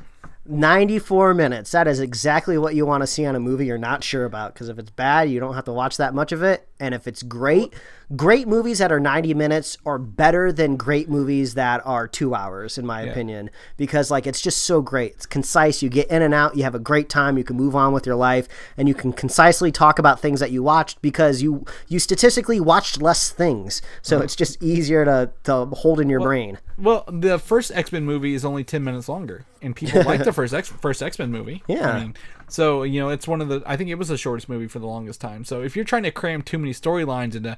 94 minutes. That is exactly what you want to see on a movie you're not sure about. Because if it's bad, you don't have to watch that much of it. And if it's great, great movies that are 90 minutes are better than great movies that are two hours, in my opinion. Because, like, it's just so great. It's concise. You get in and out. You have a great time. You can move on with your life. And you can concisely talk about things that you watched because you, you statistically watched less things. So uh-huh. it's just easier to, to hold in your brain. Well, the first X Men movie is only 10 minutes longer, and people like the <laughs> first X first X Men movie. Yeah. I mean, so you know, it's one of the. I think it was the shortest movie for the longest time. So if you're trying to cram too many storylines into,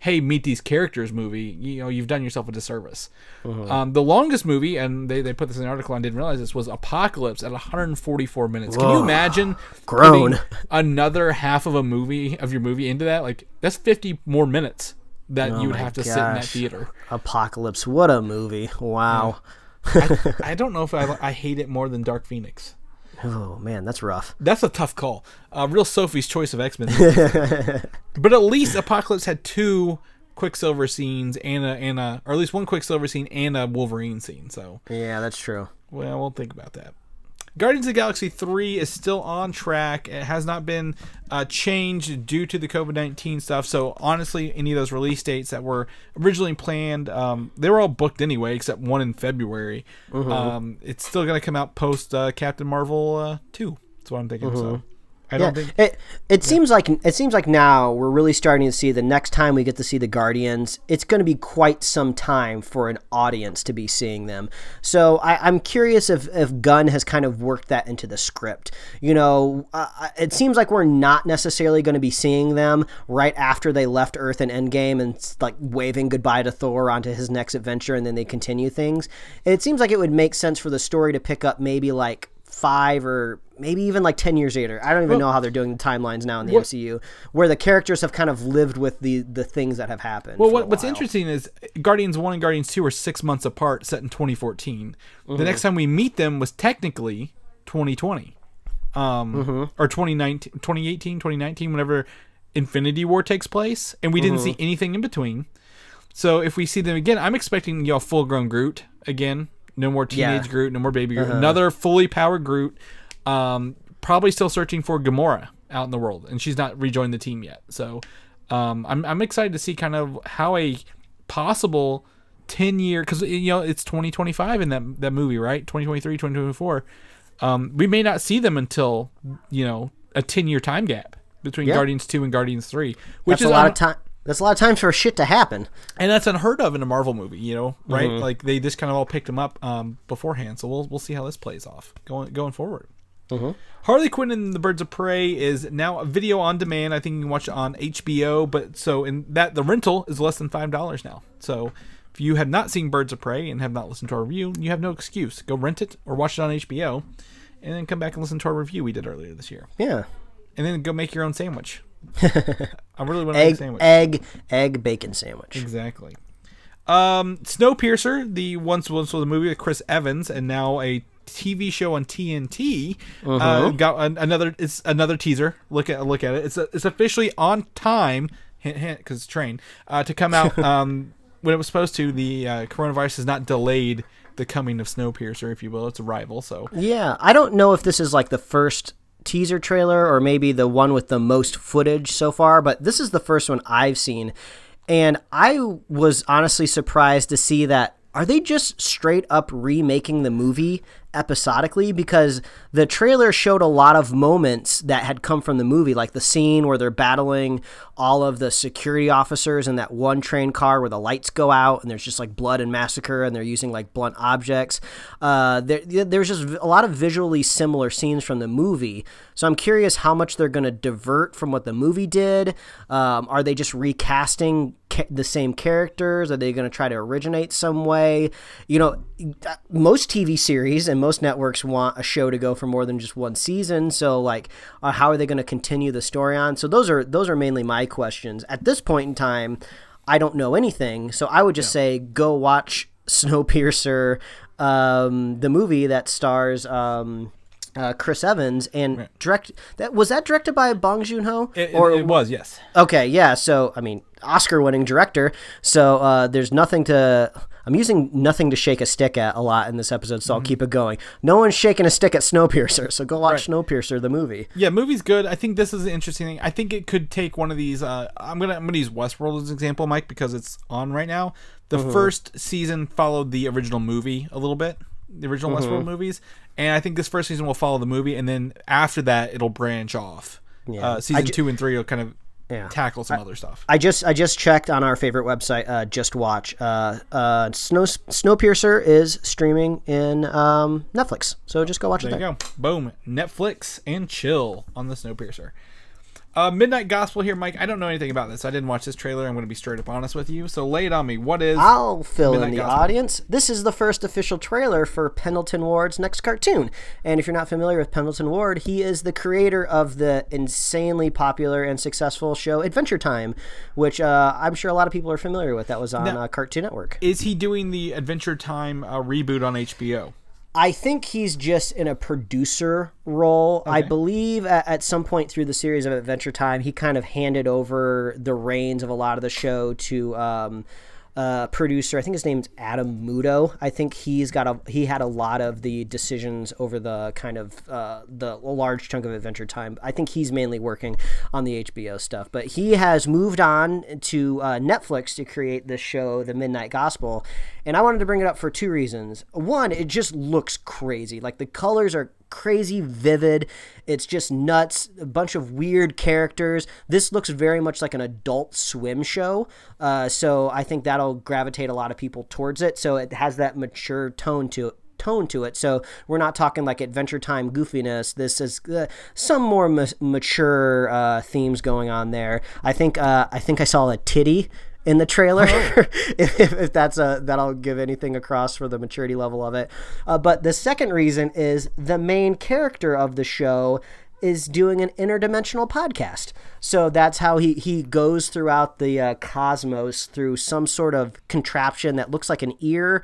hey, meet these characters movie, you know, you've done yourself a disservice. Um, the longest movie, and they, they put this in the article. I didn't realize this was Apocalypse at 144 minutes. Can you imagine <sighs> Grown. another half of a movie of your movie into that? Like that's 50 more minutes that you would Oh have to sit in that theater. Apocalypse. What a movie. Wow. I, <laughs> I don't know if I, I hate it more than Dark Phoenix. Oh, man, that's rough. That's a tough call. Uh, real Sophie's choice of X Men. <laughs> but at least Apocalypse had two Quicksilver scenes and a, and a, or at least one Quicksilver scene and a Wolverine scene. So, Yeah, that's true. well, we'll think about that. Guardians of the Galaxy 3 is still on track. It has not been uh, changed due to the COVID 19 stuff. So, honestly, any of those release dates that were originally planned, um, they were all booked anyway, except one in February. Um, it's still going to come out post uh, Captain Marvel uh, 2. That's what I'm thinking. So, I Yeah, don't think. it it seems like it seems like now we're really starting to see the next time we get to see the Guardians, it's going to be quite some time for an audience to be seeing them. So I, I'm curious if if Gunn has kind of worked that into the script. You know, uh, it seems like we're not necessarily going to be seeing them right after they left Earth in Endgame and like waving goodbye to Thor onto his next adventure, and then they continue things. It seems like it would make sense for the story to pick up maybe like five or maybe even like 10 years later. I don't even know how they're doing the timelines now in the MCU where the characters have kind of lived with the the things that have happened. Well, what, what's interesting is Guardians 1 and Guardians 2 are six months apart, set in 2014. Mm-hmm. The next time we meet them was technically 2020. Um, Mm-hmm. Or 2019, 2018, 2019, whenever Infinity War takes place. And we didn't see Mm-hmm. anything in between. So if we see them again, I'm expecting you know, full grown Groot again. No more teenage Yeah. Uh-huh. Groot, no more baby Groot. Another fully powered Groot. Um, probably still searching for Gamora out in the world, and she's not rejoined the team yet. So um, I'm I'm excited to see kind of how a possible 10 year because you know it's 2025 in that that movie right 2023 2024 um, we may not see them until you know a 10 year time gap between Yeah. Guardians 2 and Guardians 3 which That's is a lot un- of time. That's a lot of times for shit to happen. and that's unheard of in a Marvel movie, you know, right? Mm-hmm. Like they just kind of all picked them up um, beforehand. So we'll we'll see how this plays off going going forward. Mm-hmm. Harley Quinn and the Birds of Prey is now a video on demand. I think you can watch it on HBO, but so in that the rental is less than five dollars now. So if you have not seen Birds of Prey and have not listened to our review, you have no excuse. Go rent it or watch it on HBO, and then come back and listen to our review we did earlier this year, Yeah. and then go make your own sandwich. I really want to make a Egg, sandwich. egg, egg, bacon sandwich. Exactly. Um, Snowpiercer, the once once was a movie with Chris Evans, and now a TV show on TNT. Uh, got an, another. It's another teaser. Look at look at it. It's it's officially on time. Hint hint, because train uh, to come out <laughs> um, when it was supposed to. The uh, coronavirus has not delayed the coming of Snowpiercer, if you will. Its arrival. So Yeah, I don't know if this is like the first teaser trailer or maybe the one with the most footage so far, but this is the first one I've seen. And I was honestly surprised to see that are they just straight up remaking the movie episodically because the trailer showed a lot of moments that had come from the movie like the scene where they're battling all of the security officers in that one train car where the lights go out and there's just like blood and massacre and they're using like blunt objects. Uh, there, there's just a lot of visually similar scenes from the movie. So i'm curious how much they're going to divert from what the movie did. Um, are they just recasting ca- the same characters? Are they going to try to originate some way? You know, most TV series and most networks want a show to go for more than just one season. So, like, uh, how are they going to continue the story on? So those are those are mainly my questions at this point in time. I don't know anything, so I would just say go watch <laughs> Snowpiercer, um, the movie that stars. Um, uh, Chris Evans and direct that was that directed by Bong Joon Ho it, it, it was yes. Okay, yeah. So, I mean, Oscar-winning director. So, uh, there's nothing to. I'm using nothing to shake a stick at a lot in this episode, so I'll keep it going. No one's shaking a stick at Snowpiercer, so go watch Snowpiercer, the movie. Yeah, movie's good. I think this is an interesting thing. I think it could take one of these. Uh, I'm gonna I'm gonna use Westworld as an example, Mike, because it's on right now. The first season followed the original movie a little bit, the original Westworld movies, and I think this first season will follow the movie, and then after that it'll branch off. Yeah. Uh, season ju- two and three will kind of Yeah. tackle some other stuff. I just I just checked on our favorite website, uh, Just Watch. Uh, uh, Snow Snowpiercer is streaming in um, Netflix, so just go watch it There there. you go. Boom. Netflix and chill on the Snowpiercer. Uh, Midnight Gospel here, Mike. I don't know anything about this. I didn't watch this trailer. I'm going to be straight up honest with you. So lay it on me. What is? I'll fill in the Gospel. audience. This is the first official trailer for Pendleton Ward's next cartoon. And if you're not familiar with Pendleton Ward, he is the creator of the insanely popular and successful show Adventure Time, which uh, I'm sure a lot of people are familiar with. That was on Now- uh, Cartoon Network. Is he doing the Adventure Time uh, reboot on HBO? I think he's just in a producer role. I believe at, at some point through the series of Adventure Time, he kind of handed over the reins of a lot of the show to um, a producer. I think his name's Adam Muto. I think he's got a he had a lot of the decisions over the kind of uh, the large chunk of Adventure Time. I think he's mainly working on the HBO stuff, but he has moved on to uh, Netflix to create this show, The Midnight Gospel. And I wanted to bring it up for two reasons. One, it just looks crazy. Like the colors are crazy vivid. It's just nuts. A bunch of weird characters. This looks very much like an adult swim show. Uh, so I think that'll gravitate a lot of people towards it. So it has that mature tone to it tone to it. So we're not talking like Adventure Time goofiness. This is uh, some more ma- mature uh, themes going on there. I think uh, I think I saw a titty in the trailer. <laughs> if, if that's a that'll give anything across for the maturity level of it. Uh, but the second reason is the main character of the show is doing an interdimensional podcast. So that's how he, he goes throughout the uh, cosmos through some sort of contraption that looks like an ear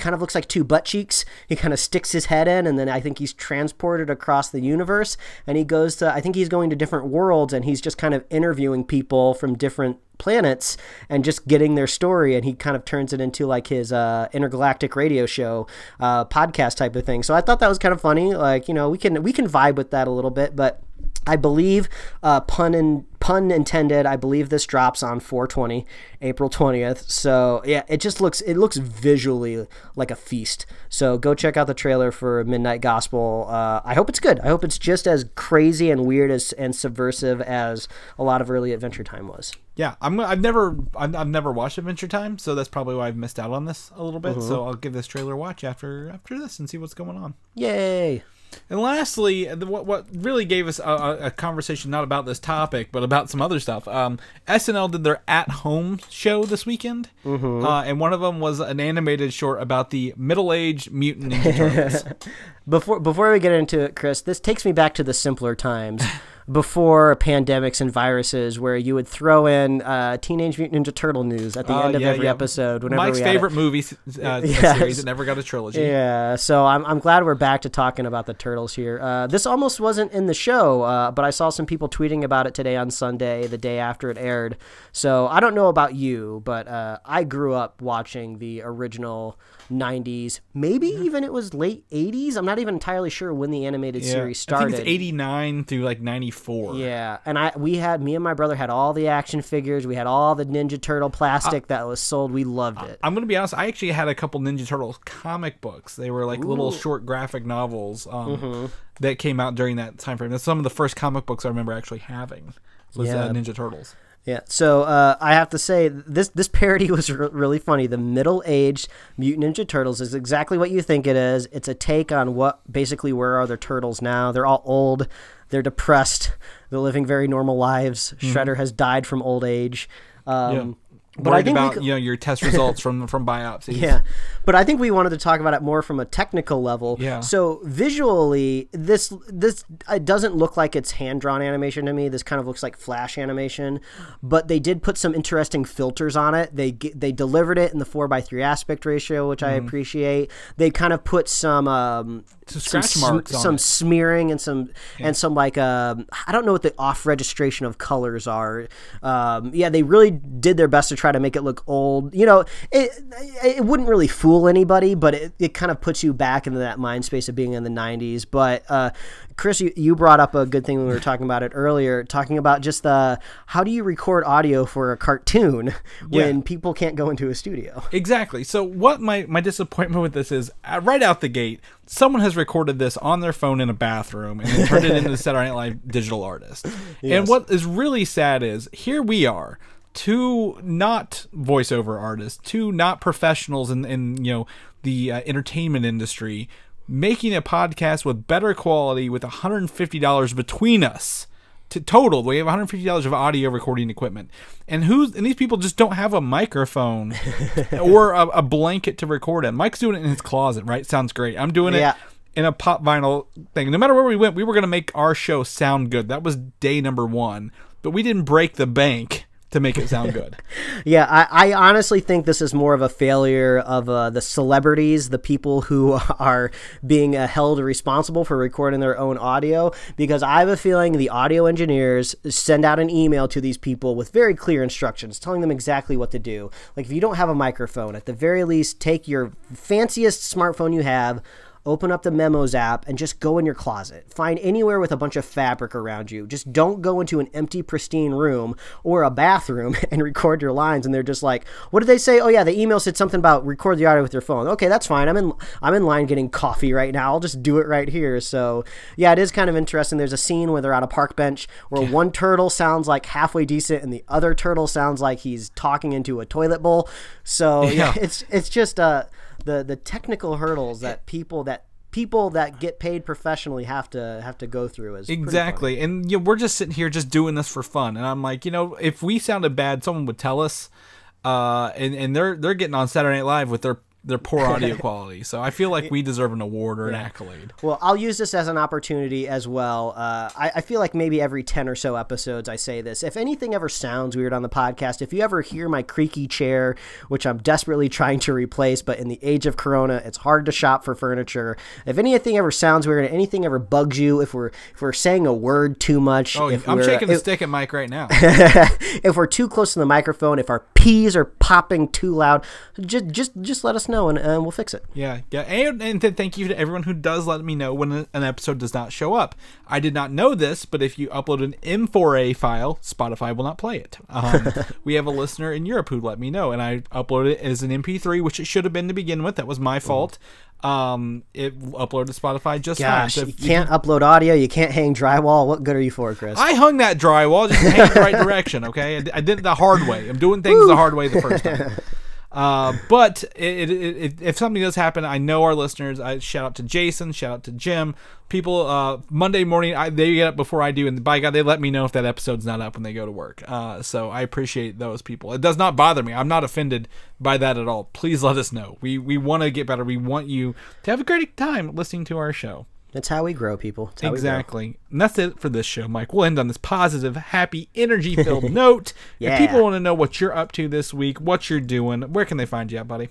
kind of looks like two butt cheeks. He kind of sticks his head in, and then I think he's transported across the universe. And he goes to, I think he's going to different worlds, and he's just kind of interviewing people from different planets and just getting their story. And he kind of turns it into like his uh, intergalactic radio show, uh, podcast type of thing. So I thought that was kind of funny. Like you know, we can we can vibe with that a little bit, but I believe, uh, pun in, pun intended. I believe this drops on 420, April 20th. So yeah, it just looks it looks visually like a feast. So go check out the trailer for Midnight Gospel. Uh, I hope it's good. I hope it's just as crazy and weird as and subversive as a lot of early Adventure Time was. Yeah, I'm. I've never, I've, I've never watched Adventure Time, so that's probably why I've missed out on this a little bit. Mm-hmm. So I'll give this trailer a watch after after this and see what's going on. Yay! And lastly, the- what what really gave us a, a, a conversation not about this topic but about some other stuff. Um, SNL did their at home show this weekend, Mm-hmm. uh, and one of them was an animated short about the middle aged mutant ninja turtles. <laughs> Before before we get into it, Chris, this takes me back to the simpler times. <laughs> Before pandemics and viruses, where you would throw in uh, Teenage Mutant Ninja Turtle news at the Uh, end of yeah, every yeah. episode. Whenever Mike's favorite movie uh, <laughs> Yes. series that never got a trilogy. Yeah, so I'm, I'm glad we're back to talking about the turtles here. Uh, this almost wasn't in the show, uh, but I saw some people tweeting about it today on Sunday, the day after it aired. So I don't know about you, but uh, I grew up watching the original 90s, maybe even it was late 80s. I'm not even entirely sure when the animated Yeah. series I started. think it's 89 through like 94. Yeah, and I we had me and my brother had all the action figures. We had all the Ninja Turtle plastic that was sold. We loved it. I'm gonna be honest. I actually had a couple Ninja Turtles comic books. They were like little short graphic novels um, Mm-hmm. that came out during that time frame. That's some of the first comic books I remember actually having was Yeah. uh, Ninja Turtles. Yeah, so uh, I have to say this this parody was re- really funny. The middle-aged Mutant Ninja Turtles is exactly what you think it is. It's a take on what basically where are the turtles now? They're all old, they're depressed, they're living very normal lives. Shredder has died from old age. Um, Mm-hmm. Yeah. But I think about could- you know your test results from from biopsies. <laughs> Yeah, but I think we wanted to talk about it more from a technical level. Yeah. So visually, this this it doesn't look like it's hand drawn animation to me. This kind of looks like flash animation, but they did put some interesting filters on it. They they delivered it in the four by three aspect ratio, which Mm-hmm. I appreciate. They kind of put some um, Some some, marks some it. smearing and some and some like um, I don't know what the off registration of colors are. Um, yeah, they really did their best to try to make it look old. You know, it it wouldn't really fool anybody, but it, it kind of puts you back into that mind space of being in the '90s. But uh, Chris, you, you brought up a good thing when we were talking about it earlier, talking about just the how do you record audio for a cartoon <laughs> when Yeah. people can't go into a studio. Exactly. So what my my disappointment with this is uh, right out the gate, someone has recorded this on their phone in a bathroom and then turned it into the <laughs> Saturday Night Live digital artist. And what is really sad is here we are, two not voiceover artists, two not professionals in in you know the uh, entertainment industry, making a podcast with better quality with $150 between us. To total we have $150 of audio recording equipment. And who's and these people just don't have a microphone <laughs> or a, a blanket to record in mike's doing it in his closet right? Sounds great. I'm doing Yeah. it in a pop vinyl thing. No matter where we went we were going to make our show sound good. That was day number one. But we didn't break the bank to make it sound good <laughs> Yeah, I, I honestly think this is more of a failure of uh, the celebrities, the people who <laughs> are being uh, held responsible for recording their own audio, because I have a feeling the audio engineers send out an email to these people with very clear instructions, telling them exactly what to do. Like, if you don't have a microphone, at the very least, take your fanciest smartphone you have. Open up the Memos app and just go in your closet. Find anywhere with a bunch of fabric around you. Just don't go into an empty, pristine room or a bathroom <laughs> and record your lines. And they're just like, "What did they say? Oh yeah, the email said something about record the audio with your phone. Okay, that's fine. I'm in. I'm in line getting coffee right now. I'll just do it right here." So yeah, it is kind of interesting. There's a scene where they're on a park bench where one turtle sounds like halfway decent and the other turtle sounds like he's talking into a toilet bowl. So <laughs> yeah, Yeah. it's it's just uh the the technical hurdles that people that people that get paid professionally have to have to go through is exactly. and you know, we're just sitting here just doing this for fun. And i'm like you know if we sounded bad someone would tell us uh and and they're they're getting on saturday night live with their their poor audio <laughs> quality so i feel like we deserve an award or an accolade Well, I'll use this as an opportunity as well. Uh, I, I feel like maybe every 10 or so episodes I say this. If anything ever sounds weird on the podcast, if you ever hear my creaky chair, which I'm desperately trying to replace, but in the age of Corona, it's hard to shop for furniture. If anything ever sounds weird, anything ever bugs you, if we're if we're saying a word too much, oh if i'm we're, shaking the if, stick at mike right now <laughs> if we're too close to the microphone, if our P's are popping too loud, just just just let us know and, and we'll fix it. Yeah, yeah, and, and th- thank you to everyone who does let me know when an episode does not show up. I did not know this, but if you upload an M4A file, Spotify will not play it. Um, <laughs> we have a listener in Europe who let me know, and I uploaded it as an MP3, which it should have been to begin with. That was my fault. Um, it uploaded to Spotify just fine. Gosh, So you can't upload audio. You can't hang drywall. What good are you for, Chris? I hung that drywall just hang it the right <laughs> direction. Okay, I did it the hard way. I'm doing things the hard way the first time. <laughs> Uh, but it, it, it, if something does happen, I know our listeners. I shout out to Jason, shout out to Jim. People, uh, Monday morning, I, they get up before I do, and by God, they let me know if that episode's not up when they go to work. Uh, so I appreciate those people. It does not bother me. I'm not offended by that at all. Please let us know. We we want to get better. We want you to have a great time listening to our show. That's how we grow, people. That's. Exactly. And that's it for this show, Mike. We'll end on this positive, happy, energy filled <laughs> note. Yeah. If people want to know what you're up to this week, what you're doing, where can they find you at, buddy?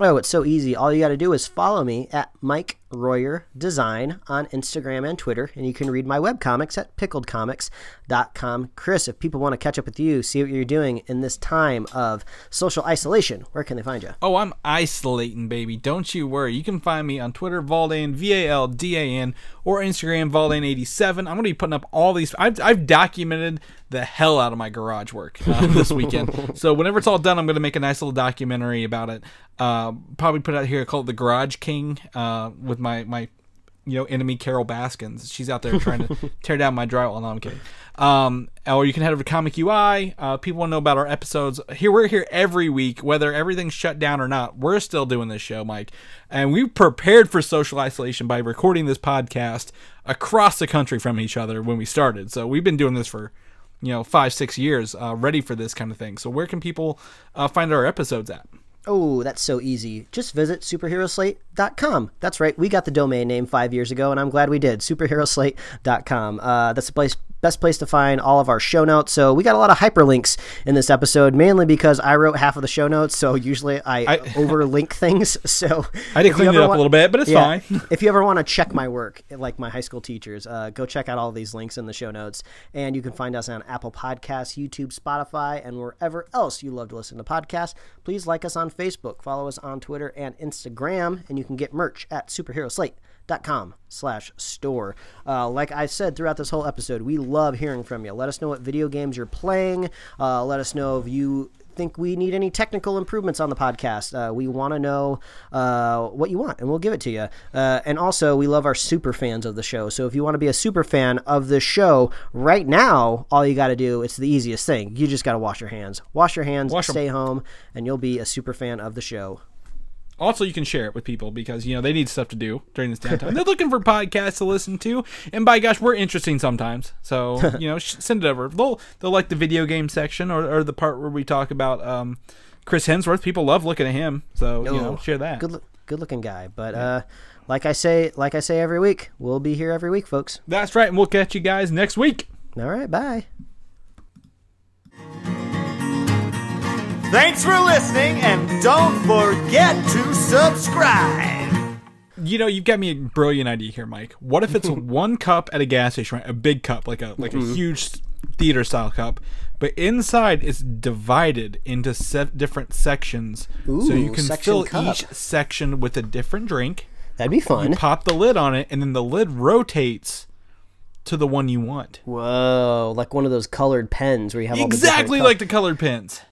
Oh, it's so easy. All you got to do is follow me at Mike Royer Design on Instagram and Twitter, and you can read my webcomics at pickledcomics.com. Chris, if people want to catch up with you, see what you're doing in this time of social isolation, where can they find you? Oh, I'm isolating, baby. Don't you worry. You can find me on Twitter, Valdan, V A L D A N, or Instagram, Valdan87. I'm going to be putting up all these. I've, I've documented the hell out of my garage work uh, <laughs> this weekend. so whenever it's all done, I'm going to make a nice little documentary about it. Uh, probably put out here called The Garage King uh, with my, my you know, enemy Carol Baskins. She's out there trying to <laughs> tear down my drywall. No, I'm kidding. Um, or you can head over to Comic UI. Uh, people want to know about our episodes. Here, we're here every week, whether everything's shut down or not. We're still doing this show, Mike, and we prepared for social isolation by recording this podcast across the country from each other when we started. So we've been doing this for you know five, six years, uh, ready for this kind of thing. So where can people uh, find our episodes at? Oh, that's so easy. Just visit superheroslate.com. That's right. We got the domain name five years ago, and I'm glad we did. Superheroslate.com. Uh, that's the place. Best place to find all of our show notes. So we got a lot of hyperlinks in this episode, mainly because I wrote half of the show notes. So usually I, I- <laughs> overlink things. So I did clean it up a little bit, but it's yeah, fine. <laughs> if you ever want to check my work, like my high school teachers, uh, go check out all these links in the show notes. And you can find us on Apple Podcasts, YouTube, Spotify, and wherever else you love to listen to podcasts. Please like us on Facebook, follow us on Twitter and Instagram, and you can get merch at superheroslate.com slash store. Uh, like I said throughout this whole episode, we love hearing from you. Let us know what video games you're playing. Uh, let us know if you think we need any technical improvements on the podcast. Uh, we want to know uh, what you want, and we'll give it to you. Uh, and also, we love our super fans of the show. So if you want to be a super fan of the show right now, all you got to do it's the easiest thing. You just got to wash your hands. Wash your hands. Wash 'em. stay home, and you'll be a super fan of the show. Also, you can share it with people because you know they need stuff to do during this downtime. They're looking for podcasts to listen to, and by gosh, we're interesting sometimes. So <laughs> you know, send it over. They'll they'll like the video game section or, or the part where we talk about um, Chris Hemsworth. People love looking at him, so you know, Oh, share that. Good, good looking guy. But uh, like I say, like I say every week, we'll be here every week, folks. That's right, and we'll catch you guys next week. All right, bye. Thanks for listening, and don't forget to subscribe. You know, you've got me a brilliant idea here, Mike. What if it's <laughs> one cup at a gas station, right? A big cup, like a like a mm-hmm. huge theater style cup, but inside it's divided into se- different sections, so you can fill cup. each section with a different drink. That'd be fun. Pop the lid on it, and then the lid rotates to the one you want. Whoa, like one of those colored pens where you have all the Exactly like the colored pens.